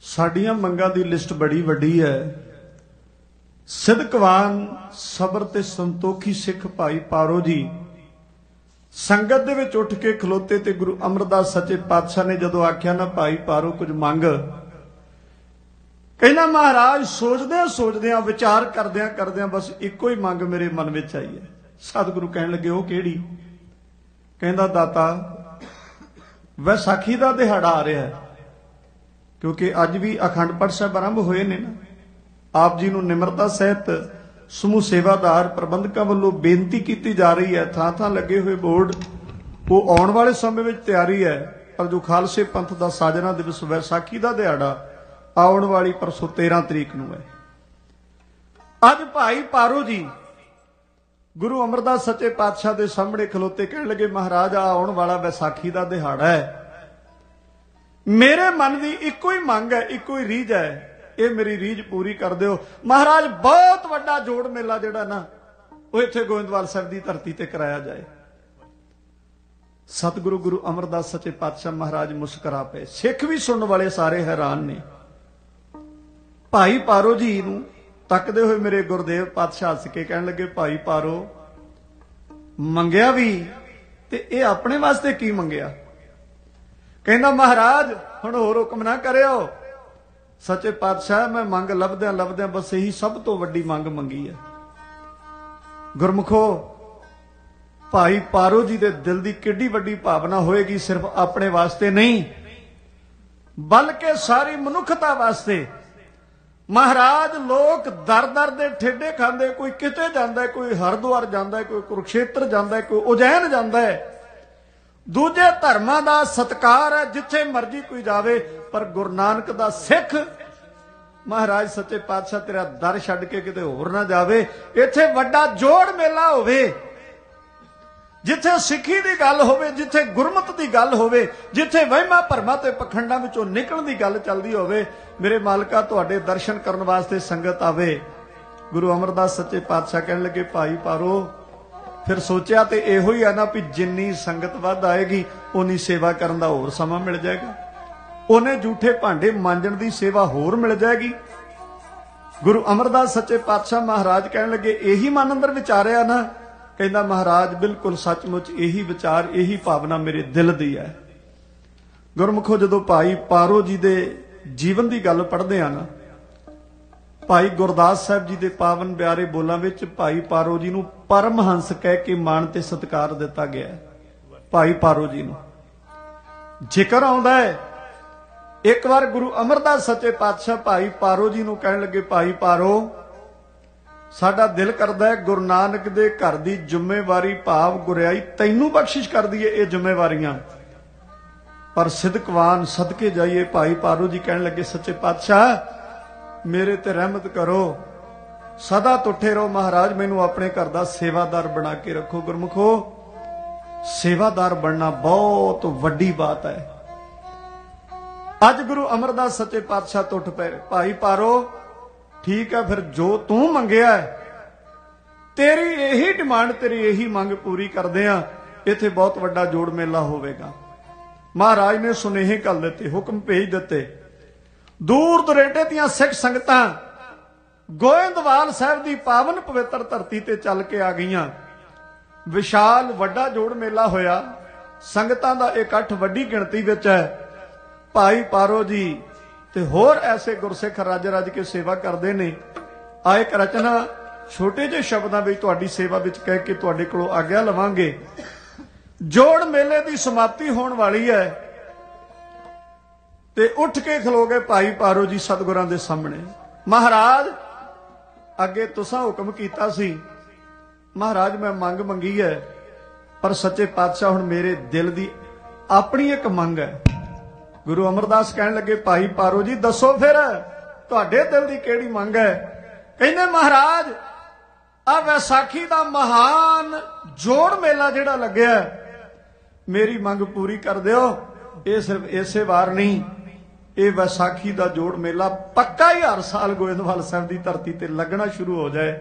ਸਾਡੀਆਂ ਮੰਗਾਂ ਦੀ ਲਿਸਟ ਬੜੀ ਵੱਡੀ ਹੈ। ਸਿਦਕਵਾਨ ਸਬਰ ਤੇ ਸੰਤੋਖੀ ਸਿੱਖ ਭਾਈ ਪਾਰੋ ਜੀ ਸੰਗਤ ਦੇ ਵਿੱਚ ਉੱਠ ਕੇ ਖਲੋਤੇ ਤੇ ਗੁਰੂ ਅਮਰਦਾਸ ਸੱਚੇ ਪਾਤਸ਼ਾਹ ਨੇ ਜਦੋਂ ਆਖਿਆ, ਨਾ ਭਾਈ, ਪਾਰੋ ਕੁਝ ਮੰਗ। ਕਹਿੰਦਾ, ਮਹਾਰਾਜ ਸੋਚਦੇ ਸੋਚਦੇ ਆ ਵਿਚਾਰ ਕਰਦਿਆਂ ਕਰਦਿਆਂ ਬਸ ਇੱਕੋ ਹੀ ਮੰਗ ਮੇਰੇ ਮਨ ਵਿੱਚ ਆਈ ਹੈ। ਸਤਿਗੁਰੂ ਕਹਿਣ ਲੱਗੇ, ਉਹ ਕਿਹੜੀ? ਕਹਿੰਦਾ, ਦਾਤਾ ਵੈਸਾਖੀ ਦਾ ਦਿਹਾੜਾ ਆ ਰਿਹਾ ਹੈ, ਕਿਉਂਕਿ ਅੱਜ ਵੀ ਅਖੰਡ ਪਾਠ ਸਾਹਿਬ ਆਰੰਭ ਹੋਏ ਨੇ ਨਾ। ਆਪ ਜੀ ਨੂੰ ਨਿਮਰਤਾ ਸਹਿਤ ਸਮੂਹ ਸੇਵਾਦਾਰ ਪ੍ਰਬੰਧਕਾਂ ਵੱਲੋਂ ਬੇਨਤੀ ਕੀਤੀ ਜਾ ਰਹੀ ਹੈ ਥਾਂ ਥਾਂ ਲੱਗੇ ਹੋਏ ਬੋਰਡ, ਉਹ ਆਉਣ ਵਾਲੇ ਸਮੇਂ ਵਿੱਚ ਤਿਆਰੀ ਹੈ, ਪਰ ਜੋ ਖਾਲਸੇ ਪੰਥ ਦਾ ਸਾਜਨਾ ਦਿਵਸ ਵੈਸਾਖੀ ਦਾ ਦਿਹਾੜਾ ਆਉਣ ਵਾਲੀ ਪਰਸੋਂ 13 ਤਰੀਕ ਨੂੰ ਹੈ। ਅੱਜ ਭਾਈ ਪਾਰੋ ਜੀ ਗੁਰੂ ਅਮਰਦਾਸ ਸੱਚੇ ਪਾਤਸ਼ਾਹ ਦੇ ਸਾਹਮਣੇ ਖਲੋਤੇ ਕਹਿਣ ਲੱਗੇ, ਮਹਾਰਾਜ ਆ ਆਉਣ ਵਾਲਾ ਵਿਸਾਖੀ ਦਾ ਦਿਹਾੜਾ ਹੈ। ਮੇਰੇ ਮਨ ਦੀ ਇੱਕੋ ਹੀ ਮੰਗ ਹੈ, ਇੱਕੋ ਹੀ ਰੀਝ ਹੈ ਇਹ ਮੇਰੀ ਰੀਝ ਪੂਰੀ ਕਰ ਦਿਓ। ਮਹਾਰਾਜ, ਬਹੁਤ ਵੱਡਾ ਜੋੜ ਮੇਲਾ ਜਿਹੜਾ ਨਾ, ਉਹ ਇੱਥੇ ਗੋਇੰਦਵਾਲ ਸਾਹਿਬ ਦੀ ਧਰਤੀ ਤੇ ਕਰਾਇਆ ਜਾਏ। ਸਤਿਗੁਰੂ ਗੁਰੂ ਅਮਰਦਾਸ ਸੱਚੇ ਪਾਤਸ਼ਾਹ ਮਹਾਰਾਜ ਮੁਸਕਰਾ ਪਏ। ਸਿੱਖ ਵੀ ਸੁਣਨ ਵਾਲੇ ਸਾਰੇ ਹੈਰਾਨ ਨੇ। ਭਾਈ ਪਾਰੋ ਜੀ ਨੂੰ ਤੱਕਦੇ ਹੋਏ ਮੇਰੇ ਗੁਰਦੇਵ ਪਾਤਸ਼ਾਹ ਹੱਸ ਕੇ ਕਹਿਣ ਲੱਗੇ, ਭਾਈ ਪਾਰੋ, ਮੰਗਿਆ ਵੀ ਤੇ ਇਹ ਆਪਣੇ ਵਾਸਤੇ ਕੀ ਮੰਗਿਆ? ਕਹਿੰਦਾ, ਮਹਾਰਾਜ, ਹੁਣ ਹੋਰ ਹੁਕਮ ਨਾ ਕਰਿਓ। ਸੱਚੇ ਪਾਤਸ਼ਾਹ, ਮੈਂ ਮੰਗ ਲੱਭਦਿਆਂ ਲੱਭਦਿਆਂ ਬਸ ਇਹੀ ਸਭ ਤੋਂ ਵੱਡੀ ਮੰਗ ਮੰਗੀ ਹੈ। ਗੁਰਮੁਖੋ, ਭਾਈ ਪਾਰੋ ਜੀ ਦੇ ਦਿਲ ਦੀ ਕਿੱਡੀ ਵੱਡੀ ਭਾਵਨਾ ਹੋਏਗੀ ਸਿਰਫ ਆਪਣੇ ਵਾਸਤੇ ਨਹੀਂ, ਬਲਕਿ ਸਾਰੀ ਮਨੁੱਖਤਾ ਵਾਸਤੇ। ਮਹਾਰਾਜ, ਲੋਕ ਦਰ-ਦਰ ਦੇ ਠੇਡੇ ਖਾਂਦੇ, ਕੋਈ ਕਿਤੇ ਜਾਂਦਾ, ਕੋਈ ਹਰਿਦੁਆਰ ਜਾਂਦਾ, ਕੋਈ ਕੁਰਕਸ਼ੇਤਰ ਜਾਂਦਾ, ਕੋਈ ਉਜੈਨ ਜਾਂਦਾ ਹੈ। ਦੂਜੇ ਧਰਮਾਂ ਦਾ ਸਤਕਾਰ ਹੈ, ਜਿੱਥੇ ਮਰਜ਼ੀ ਕੋਈ ਜਾਵੇ, ਪਰ ਗੁਰੂ ਨਾਨਕ ਦਾ ਸਿੱਖ, ਮਹਾਰਾਜ ਸੱਚੇ ਪਾਤਸ਼ਾਹ ਤੇਰਾ ਦਰ ਛੱਡ ਕੇ ਕਿਤੇ ਹੋਰ ਨਾ ਜਾਵੇ, ਇੱਥੇ ਵੱਡਾ ਜੋੜ ਮੇਲਾ ਹੋਵੇ, ਜਿੱਥੇ ਸਿੱਖੀ ਦੀ ਗੱਲ ਹੋਵੇ, ਜਿੱਥੇ ਗੁਰਮਤ ਦੀ ਗੱਲ ਹੋਵੇ, ਜਿੱਥੇ ਵਹਿਮਾਂ ਭਰਮਾਂ ਤੇ ਪਖੰਡਾਂ ਵਿੱਚੋਂ ਨਿਕਲਣ ਦੀ ਗੱਲ ਚੱਲਦੀ ਹੋਵੇ, ਮੇਰੇ ਮਾਲਕਾ ਤੁਹਾਡੇ ਦਰਸ਼ਨ ਕਰਨ ਵਾਸਤੇ ਸੰਗਤ ਆਵੇ। ਗੁਰੂ ਅਮਰਦਾਸ ਸੱਚੇ ਪਾਤਸ਼ਾਹ ਕਹਿਣ ਲੱਗੇ, ਭਾਈ ਪਾਰੋ ਫਿਰ ਸੋਚਿਆ ਤੇ ਇਹੋ ਹੀ ਆ ਨਾ ਵੀ ਜਿੰਨੀ ਸੰਗਤ ਵੱਧ ਆਏਗੀ ਉਨੀ ਸੇਵਾ ਕਰਨ ਦਾ ਹੋਰ ਸਮਾਂ ਮਿਲ ਜਾਏਗਾ। ਉਹਨੇ ਝੂਠੇ ਭਾਂਡੇ ਮਾਂਜਣ ਦੀ ਸੇਵਾ ਹੋਰ ਮਿਲ ਜਾਏਗੀ। ਗੁਰੂ ਅਮਰਦਾਸ ਸੱਚੇ ਪਾਤਸ਼ਾਹ ਮਹਾਰਾਜ ਕਹਿਣ ਲੱਗੇ, ਇਹੀ ਮਨ ਅੰਦਰ ਵਿਚਾਰਿਆ ਨਾ। ਕਹਿੰਦਾ, ਮਹਾਰਾਜ, ਬਿਲਕੁਲ ਸੱਚਮੁੱਚ ਇਹੀ ਵਿਚਾਰ, ਇਹੀ ਭਾਵਨਾ ਮੇਰੇ ਦਿਲ ਦੀ ਹੈ। ਗੁਰਮੁਖੋ, ਜਦੋਂ ਭਾਈ ਪਾਰੋ ਜੀ ਦੇ ਜੀਵਨ ਦੀ ਗੱਲ ਪੜ੍ਹਦੇ ਆ ਨਾ ਭਾਈ ਗੁਰਦਾਸ ਸਾਹਿਬ ਜੀ ਦੇ ਪਾਵਨ ਪਿਆਰੇ ਬੋਲਾਂ ਵਿੱਚ ਭਾਈ ਪਾਰੋ ਜੀ ਨੂੰ ਪਰਮ ਹੰਸ ਕਹਿ ਕੇ ਮਾਣ ਤੇ ਸਤਿਕਾਰ ਦਿੱਤਾ ਗਿਆ ਭਾਈ ਪਾਰੋ ਜੀ ਨੂੰ। ਜ਼ਿਕਰ ਆਉਂਦਾ ਹੈ। ਇੱਕ ਵਾਰ ਗੁਰੂ ਅਮਰਦਾਸ ਸੱਚੇ ਪਾਤਸ਼ਾਹ ਭਾਈ ਪਾਰੋ ਜੀ ਨੂੰ ਕਹਿਣ ਲੱਗੇ, ਭਾਈ ਪਾਰੋ, ਸਾਡਾ ਦਿਲ ਕਰਦਾ ਹੈ ਗੁਰੂ ਨਾਨਕ ਦੇ ਘਰ ਦੀ ਜ਼ਿੰਮੇਵਾਰੀ ਭਾਵ ਗੁਰਿਆਈ ਤੈਨੂੰ ਬਖਸ਼ਿਸ਼ ਕਰ ਦਈਏ ਇਹ ਜ਼ਿੰਮੇਵਾਰੀਆਂ। ਪਰ ਸਿਦਕਵਾਨ ਸਦਕੇ ਜਾਈਏ। ਭਾਈ ਪਾਰੋ ਜੀ ਕਹਿਣ ਲੱਗੇ, ਸੱਚੇ ਪਾਤਸ਼ਾਹ ਮੇਰੇ ਤੇ ਰਹਿਮਤ ਕਰੋ। ਸਦਾ ਤੁੱਠੇ ਰਹੋ ਮਹਾਰਾਜ, ਮੈਨੂੰ ਆਪਣੇ ਘਰ ਦਾ ਸੇਵਾਦਾਰ ਬਣਾ ਕੇ ਰੱਖੋ ਗੁਰਮੁਖੋ। ਸੇਵਾਦਾਰ ਬਣਨਾ ਬਹੁਤ ਵੱਡੀ ਬਾਤ ਹੈ। ਅੱਜ ਗੁਰੂ ਅਮਰਦਾਸ ਸੱਚੇ ਪਾਤਸ਼ਾਹ ਟੁੱਟ ਪਏ ਭਾਈ ਪਾਰੋ, ਠੀਕ ਹੈ, ਫਿਰ ਜੋ ਤੂੰ ਮੰਗਿਆ ਹੈ, ਤੇਰੀ ਇਹੀ ਡਿਮਾਂਡ, ਤੇਰੀ ਇਹੀ ਮੰਗ ਪੂਰੀ ਕਰਦੇ ਆ ਇੱਥੇ ਬਹੁਤ ਵੱਡਾ ਜੋੜ ਮੇਲਾ ਹੋਵੇਗਾ। ਮਹਾਰਾਜ ਨੇ ਸੁਨੇਹੇ ਕਰ ਦਿੱਤੇ, ਹੁਕਮ ਭੇਜ ਦਿੱਤੇ। ਦੂਰ ਦੁਰੇਡੇ ਦੀਆਂ ਸਿੱਖ ਸੰਗਤਾਂ ਗੋਇੰਦਵਾਲ ਸਾਹਿਬ ਦੀ ਪਾਵਨ ਪਵਿੱਤਰ ਧਰਤੀ ਤੇ ਚੱਲ ਕੇ ਆ ਗਈਆਂ। ਵਿਸ਼ਾਲ ਵੱਡਾ ਜੋੜ ਮੇਲਾ ਹੋਇਆ। ਸੰਗਤਾਂ ਦਾ ਇਕੱਠ ਵੱਡੀ ਗਿਣਤੀ ਵਿੱਚ ਹੈ। ਭਾਈ ਪਾਰੋ ਜੀ ਤੇ ਹੋਰ ਐਸੇ ਗੁਰਸਿੱਖ ਰੱਜ ਰੱਜ ਕੇ ਸੇਵਾ ਕਰਦੇ ਨੇ। ਆ ਇੱਕ ਰਚਨਾ ਛੋਟੇ ਜਿਹੇ ਸ਼ਬਦਾਂ ਵਿੱਚ ਤੁਹਾਡੀ ਸੇਵਾ ਵਿੱਚ ਕਹਿ ਕੇ ਤੁਹਾਡੇ ਕੋਲੋਂ ਆਗਿਆ ਲਵਾਂਗੇ। ਜੋੜ ਮੇਲੇ ਦੀ ਸਮਾਪਤੀ ਹੋਣ ਵਾਲੀ ਹੈ। ਤੇ ਉੱਠ ਕੇ ਖਲੋ ਗਏ ਭਾਈ ਪਾਰੋ ਜੀ ਸਤਿਗੁਰਾਂ ਦੇ ਸਾਹਮਣੇ। ਮਹਾਰਾਜ, ਅੱਗੇ ਤੁਸਾਂ ਹੁਕਮ ਕੀਤਾ ਸੀ। ਮਹਾਰਾਜ, ਮੈਂ ਮੰਗ ਮੰਗੀ ਹੈ ਪਰ ਸੱਚੇ ਪਾਤਸ਼ਾਹ ਹੁਣ ਮੇਰੇ ਦਿਲ ਦੀ ਆਪਣੀ ਇੱਕ ਮੰਗ ਹੈ ਗੁਰੂ ਅਮਰਦਾਸ ਕਹਿਣ ਲੱਗੇ, ਭਾਈ ਪਾਰੋ ਜੀ, ਦੱਸੋ ਫਿਰ, ਤੁਹਾਡੇ ਦਿਲ ਦੀ ਕਿਹੜੀ ਮੰਗ ਹੈ ਕਹਿੰਦੇ, ਮਹਾਰਾਜ ਆ ਵੈਸਾਖੀ ਦਾ ਮਹਾਨ ਜੋੜ ਮੇਲਾ ਜਿਹੜਾ ਲੱਗਿਆ, ਮੇਰੀ ਮੰਗ ਪੂਰੀ ਕਰ ਦਿਓ, ਇਹ ਸਿਰਫ ਇਸੇ ਵਾਰ ਨਹੀਂ ਇਹ ਵਿਸਾਖੀ ਦਾ ਜੋੜ ਮੇਲਾ ਪੱਕਾ ਹੀ ਹਰ ਸਾਲ ਗੋਇੰਦਵਾਲ ਸਾਹਿਬ ਦੀ ਧਰਤੀ ਤੇ ਲੱਗਣਾ ਸ਼ੁਰੂ ਹੋ ਜਾਏ।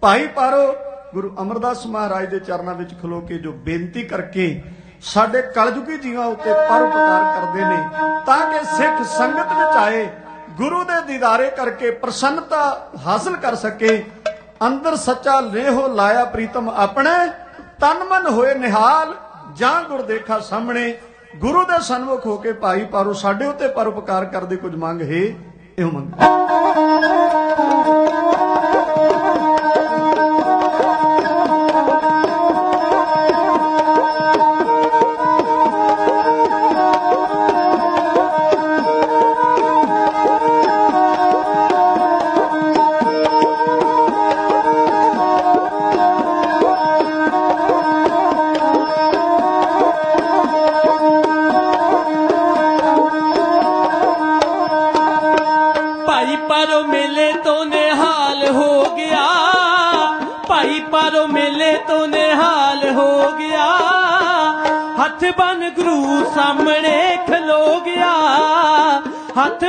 ਭਾਈ ਪਾਰੋ, ਗੁਰੂ ਅਮਰਦਾਸ ਮਹਾਰਾਜ ਦੇ ਚਰਨਾਂ ਵਿੱਚ ਖਲੋ ਕੇ ਜੋ ਬੇਨਤੀ ਕਰਕੇ ਸਾਡੇ ਕਲਯੁਗੀ ਜੀਵਾਂ ਉੱਤੇ ਪਰਉਪਕਾਰ ਕਰਦੇ ਨੇ, ਤਾਂ ਕਿ ਸਿੱਖ ਸੰਗਤ ਵਿੱਚ ਆਏ, ਗੁਰੂ ਦੇ ਦੀਦਾਰੇ ਕਰਕੇ ਪ੍ਰਸੰਨਤਾ ਹਾਸਲ ਕਰ ਸਕੇ, ਅੰਦਰ ਸੱਚਾ ਲੇਹੋ ਲਾਇਆ ਪ੍ਰੀਤਮ ਆਪਣੇ, ਤਨ ਮਨ ਹੋਏ ਨਿਹਾਲ, ਜਾਂ ਗੁਰਦੇਖਾ ਸਾਹਮਣੇ ਗੁਰੂ ਦੇ ਸਨਮੁਖ ਹੋ ਕੇ ਭਾਈ ਪਾਰੋ ਸਾਡੇ ਉੱਤੇ ਪਰਉਪਕਾਰ ਕਰਦੇ ਕੁਝ ਮੰਗ ਹੈ, ਇਹੋ ਮੰਗ।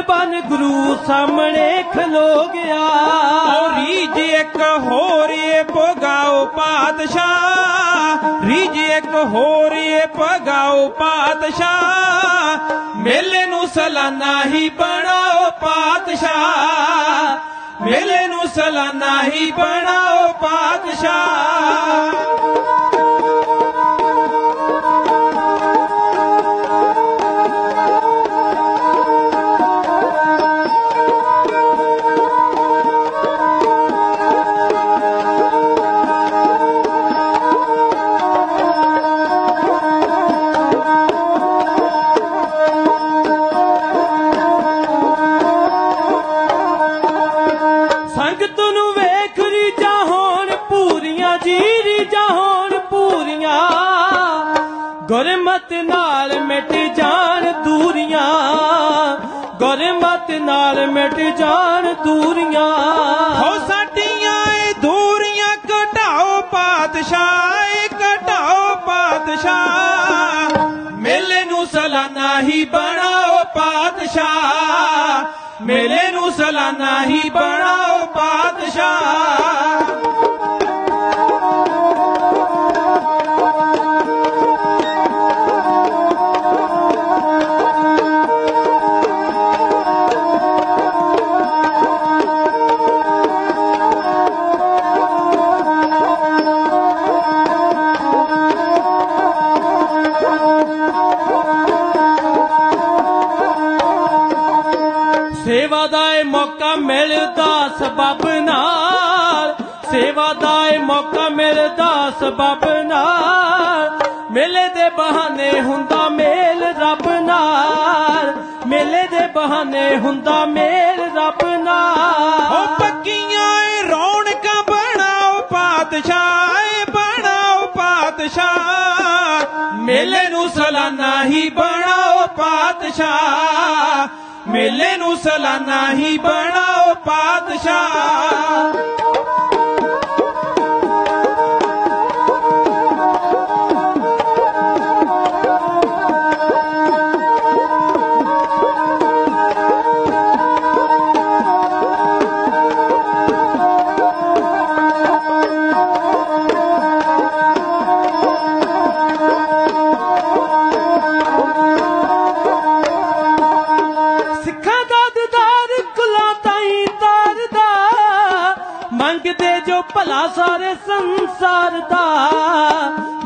ਬਨ ਗੁਰੂ ਸਾਹਮਣੇ ਖਲੋ ਗਿਆ। ਰੀਜ ਇੱਕ ਹੋਰ ਏ ਪਗਾਓ ਪਾਤਸ਼ਾਹ। ਰੀਜ ਇੱਕ ਹੋਰ ਏ ਪਗਾਓ ਪਾਤਸ਼ਾਹ। ਮੇਲੇ ਨੂੰ ਸਲਾਨਾ ਹੀ ਬਣਾਓ ਪਾਤਸ਼ਾਹ। ਮੇਲੇ ਨੂੰ ਸਲਾਨਾ ਹੀ ਬਣਾਓ ਪਾਤਸ਼ਾਹ। ਜਾਣ ਦੂਰੀਆਂ। ਹੋ ਸਾਡੀਆਂ ਇਹ ਦੂਰੀਆਂ, ਘਟਾਓ ਪਾਤਸ਼ਾਹ, ਇਹ ਘਟਾਓ ਪਾਤਸ਼ਾਹ। ਮੇਲੇ ਨੂੰ ਸਲਾਨਾ ਹੀ ਬਣਾਓ ਪਾਤਸ਼ਾਹ। ਮੇਲੇ ਨੂੰ ਸਲਾਨਾ ਹੀ ਬਣਾਓ ਪਾਤਸ਼ਾਹ। ਸਬਬ ਨਾਲ ਮੇਲੇ ਦੇ ਬਹਾਨੇ ਹੁੰਦਾ ਮੇਲ ਰੱਬ ਨਾਲ। ਮੇਲੇ ਦੇ ਬਹਾਨੇ ਹੁੰਦਾ ਮੇਲ ਰੱਬ ਓ ਪੱਕੀਆਂ ਏ ਰੌਣਕਾਂ ਬਣਾਓ ਪਾਤਸ਼ਾਹ, ਏ ਬਣਾਓ ਪਾਤਸ਼ਾਹ। ਮੇਲੇ ਨੂੰ ਸਲਾਨਾ ਹੀ ਬਣਾਓ ਪਾਤਸ਼ਾਹ। ਮੇਲੇ ਨੂੰ ਸਲਾਨਾ ਹੀ ਬਣਾਓ ਪਾਤਸ਼ਾਹ।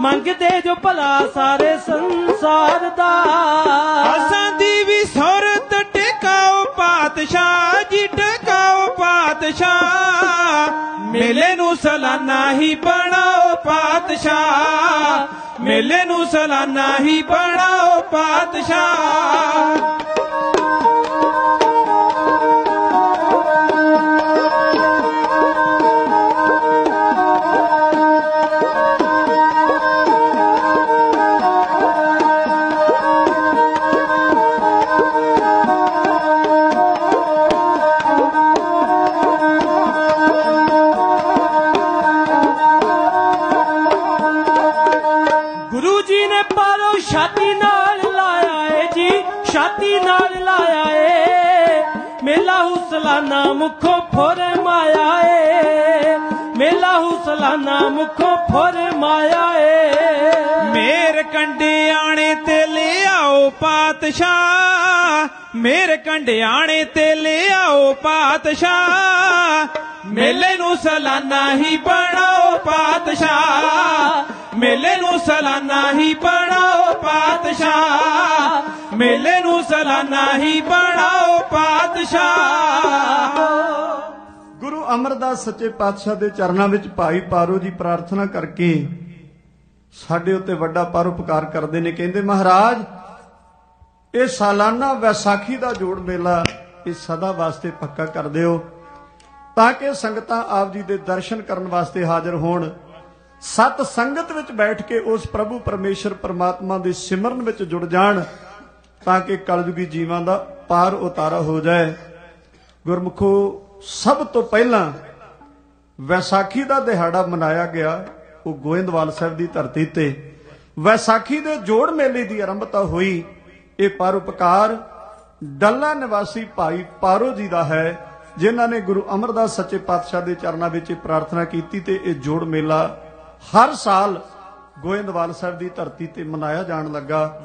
ਮੰਗਦੇ ਜੋ ਭਲਾ ਸਾਰੇ ਸੰਸਾਰ ਦਾ। ਅਸਾਂ ਦੀ ਵੀ ਸੁਰਤ ਟਿਕਾਓ ਪਾਤਸ਼ਾਹ ਜੀ, ਟਿਕਾਓ ਪਾਤਸ਼ਾਹ। ਮੇਲੇ ਨੂੰ ਸਲਾਨਾ ਹੀ ਬਣਾਓ ਪਾਤਸ਼ਾਹ। ਮੇਲੇ ਨੂੰ ਸਲਾਨਾ ਹੀ ਬਣਾਓ ਪਾਤਸ਼ਾਹ। ਹੋਰ ਮਾਇਆ ਏ। ਮੇਰ ਕੰਡਿਆਣੇ ਤੇ ਲਿਆਓ ਪਾਤਸ਼ਾਹ। ਮੇਰ ਕੰਡਿਆਣੇ ਤੇ ਲਿਆਓ ਪਾਤਸ਼ਾਹ। ਮੇਲੇ ਨੂੰ ਸਲਾਨਾ ਹੀ ਬਣਾਓ ਪਾਤਸ਼ਾਹ। ਮੇਲੇ ਨੂੰ ਸਲਾਨਾ ਹੀ ਬਣਾਓ ਪਾਤਸ਼ਾਹ। ਮੇਲੇ ਨੂੰ ਸਲਾਨਾ ਹੀ ਬਣਾਓ ਪਾਤਸ਼ਾਹ। ਗੁਰੂ ਅਮਰਦਾਸ ਸੱਚੇ ਪਾਤਸ਼ਾਹ ਦੇ ਚਰਨਾਂ ਵਿੱਚ ਭਾਈ ਪਾਰੋ ਜੀ ਪ੍ਰਾਰਥਨਾ ਕਰਕੇ ਸਾਡੇ ਉੱਤੇ ਵੱਡਾ ਪਰਉਪਕਾਰ ਕਰਦੇ ਨੇ। ਕਹਿੰਦੇ, ਮਹਾਰਾਜ, ਇਹ ਸਾਲਾਨਾ ਵਿਸਾਖੀ ਦਾ ਜੋੜ ਮੇਲਾ ਇਹ ਸਦਾ ਵਾਸਤੇ ਪੱਕਾ ਕਰ ਦਿਓ ਤਾਂ ਕਿ ਸੰਗਤਾਂ ਆਪ ਜੀ ਦੇ ਦਰਸ਼ਨ ਕਰਨ ਵਾਸਤੇ ਹਾਜ਼ਰ ਹੋਣ। ਸਤ ਸੰਗਤ ਵਿੱਚ ਬੈਠ ਕੇ ਉਸ ਪ੍ਰਭੂ ਪਰਮੇਸ਼ਰ ਪਰਮਾਤਮਾ ਦੇ ਸਿਮਰਨ ਵਿੱਚ ਜੁੜ ਜਾਣ ਤਾਂ ਕਿ ਕਲਯੁਗੀ ਜੀਵਾਂ ਦਾ ਪਾਰ ਉਤਾਰਾ ਹੋ ਜਾਏ। ਗੁਰਮੁਖੋ ਸਭ ਤੋਂ ਪਹਿਲਾਂ ਵੈਸਾਖੀ ਦਾ ਦਿਹਾੜਾ ਮਨਾਇਆ ਗਿਆ, ਉਹ ਗੋਇੰਦਵਾਲ ਸਾਹਿਬ ਦੀ ਧਰਤੀ ਤੇ। ਵੈਸਾਖੀ ਦੇ ਜੋੜ ਮੇਲੇ ਦੀ ਆਰੰਭਤਾ ਹੋਈ। ਇਹ ਪਰਉਪਕਾਰ ਡੱਲਾ ਨਿਵਾਸੀ ਭਾਈ ਪਾਰੋ ਜੀ ਦਾ ਹੈ, ਜਿਨ੍ਹਾਂ ਨੇ ਗੁਰੂ ਅਮਰਦਾਸ ਸੱਚੇ ਪਾਤਸ਼ਾਹ ਦੇ ਚਰਨਾਂ ਵਿੱਚ ਪ੍ਰਾਰਥਨਾ ਕੀਤੀ ਤੇ ਇਹ ਜੋੜ ਮੇਲਾ ਹਰ ਸਾਲ ਗੋਇੰਦਵਾਲ ਸਾਹਿਬ ਦੀ ਧਰਤੀ ਤੇ ਮਨਾਇਆ ਜਾਣ ਲੱਗਾ।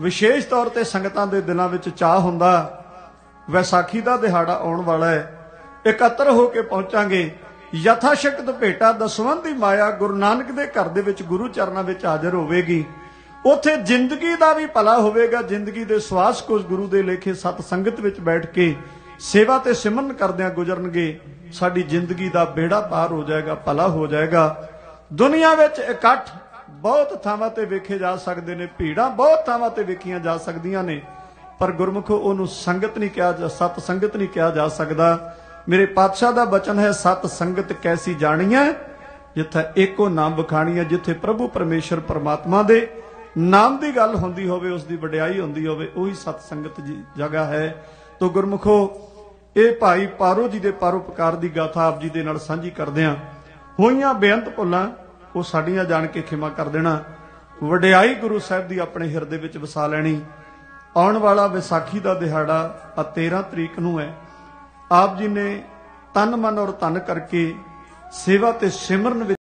ਵਿਸ਼ੇਸ਼ ਤੌਰ ਤੇ ਸੰਗਤਾਂ ਦੇ ਦਿਲਾਂ ਵਿੱਚ ਚਾਹ ਹੁੰਦਾ, ਵੈਸਾਖੀ ਦਾ ਦਿਹਾੜਾ ਆਉਣ ਵਾਲਾ ਹੈ। ਇਕੱਤਰ ਹੋ ਕੇ ਪਹੁੰਚਾਂਗੇ। ਯਥਾ ਸ਼ਕਤ ਭੇਟਾ ਦਸਵੰਦ ਦੀ ਮਾਇਆ ਗੁਰੂ ਨਾਨਕ ਦੇ ਘਰ ਦੇ ਵਿੱਚ ਗੁਰੂ ਚਰਨਾਂ ਵਿੱਚ ਹਾਜ਼ਰ ਹੋਵੇਗੀ। ਉੱਥੇ ਜ਼ਿੰਦਗੀ ਦਾ ਵੀ ਭਲਾ ਹੋਵੇਗਾ। ਜ਼ਿੰਦਗੀ ਦੇ ਸਵਾਸ ਕੁਝ ਗੁਰੂ ਦੇ ਲੇਖੇ ਸਤ ਸੰਗਤ ਵਿੱਚ ਬੈਠ ਕੇ ਸੇਵਾ ਤੇ ਸਿਮਰਨ ਕਰਦਿਆਂ ਗੁਜ਼ਰਨਗੇ। ਸਾਡੀ ਜ਼ਿੰਦਗੀ ਦਾ ਬੇੜਾ ਪਾਰ ਹੋ ਜਾਏਗਾ, ਭਲਾ ਹੋ ਜਾਏਗਾ। ਦੁਨੀਆ ਵਿੱਚ ਇਕੱਠ ਬਹੁਤ ਥਾਵਾਂ ਤੇ ਵੇਖੇ ਜਾ ਸਕਦੇ ਨੇ, ਭੀੜਾਂ ਬਹੁਤ ਥਾਵਾਂ ਤੇ ਵੇਖੀਆਂ ਜਾ ਸਕਦੀਆਂ ਨੇ। ਪਰ ਗੁਰਮੁਖੋ ਉਹਨੂੰ ਸੰਗਤ ਨਹੀਂ ਕਿਹਾ ਜਾ, ਸਤ ਸੰਗਤ ਨਹੀਂ ਕਿਹਾ ਜਾ ਸਕਦਾ। ਮੇਰੇ ਪਾਤਸ਼ਾਹ ਦਾ ਬਚਨ ਹੈ, ਸਤ ਸੰਗਤ ਕੈਸੀ ਜਾਣੀ ਹੈ ਜਿੱਥੇ ਏਕੋ ਨਾਮ ਵਖਾਣੀਐ, ਜਿੱਥੇ ਪ੍ਰਭੂ ਪਰਮੇਸ਼ਰ ਪਰਮਾਤਮਾ ਦੇ ਨਾਮ ਦੀ ਗੱਲ ਹੁੰਦੀ ਹੋਵੇ, ਉਸ ਦੀ ਵਡਿਆਈ ਹੁੰਦੀ ਹੋਵੇ, ਉਹੀ ਸਤ ਸੰਗਤ ਜੀ, ਜਗ੍ਹਾ ਹੈ। ਤੋ ਗੁਰਮੁਖੋ ਇਹ ਭਾਈ ਪਾਰੋ ਜੀ ਦੇ ਪਰਉਪਕਾਰ ਦੀ ਗਾਥਾ ਆਪ ਜੀ ਦੇ ਨਾਲ ਸਾਂਝੀ ਕਰਦੇ ਹਾਂ ਹੋਈਆਂ ਬੇਅੰਤ ਭੁੱਲਾਂ, ਉਹ ਸਾਡੀਆਂ ਜਾਣ ਕੇ ਖਿਮਾ ਕਰ ਦੇਣਾ। ਵਡਿਆਈ ਗੁਰੂ ਸਾਹਿਬ ਦੀ ਆਪਣੇ ਹਿਰਦੇ ਵਿੱਚ ਵਸਾ ਲੈਣੀ। ਆਉਣ ਵਾਲਾ ਵਿਸਾਖੀ ਦਾ ਦਿਹਾੜਾ ਆ 13 ਤਰੀਕ ਨੂੰ ਹੈ। ਆਪ ਜੀ ਨੇ ਤਨ ਮਨ ਔਰ ਧਨ ਕਰਕੇ ਸੇਵਾ ਤੇ ਸਿਮਰਨ ਵਿੱਚ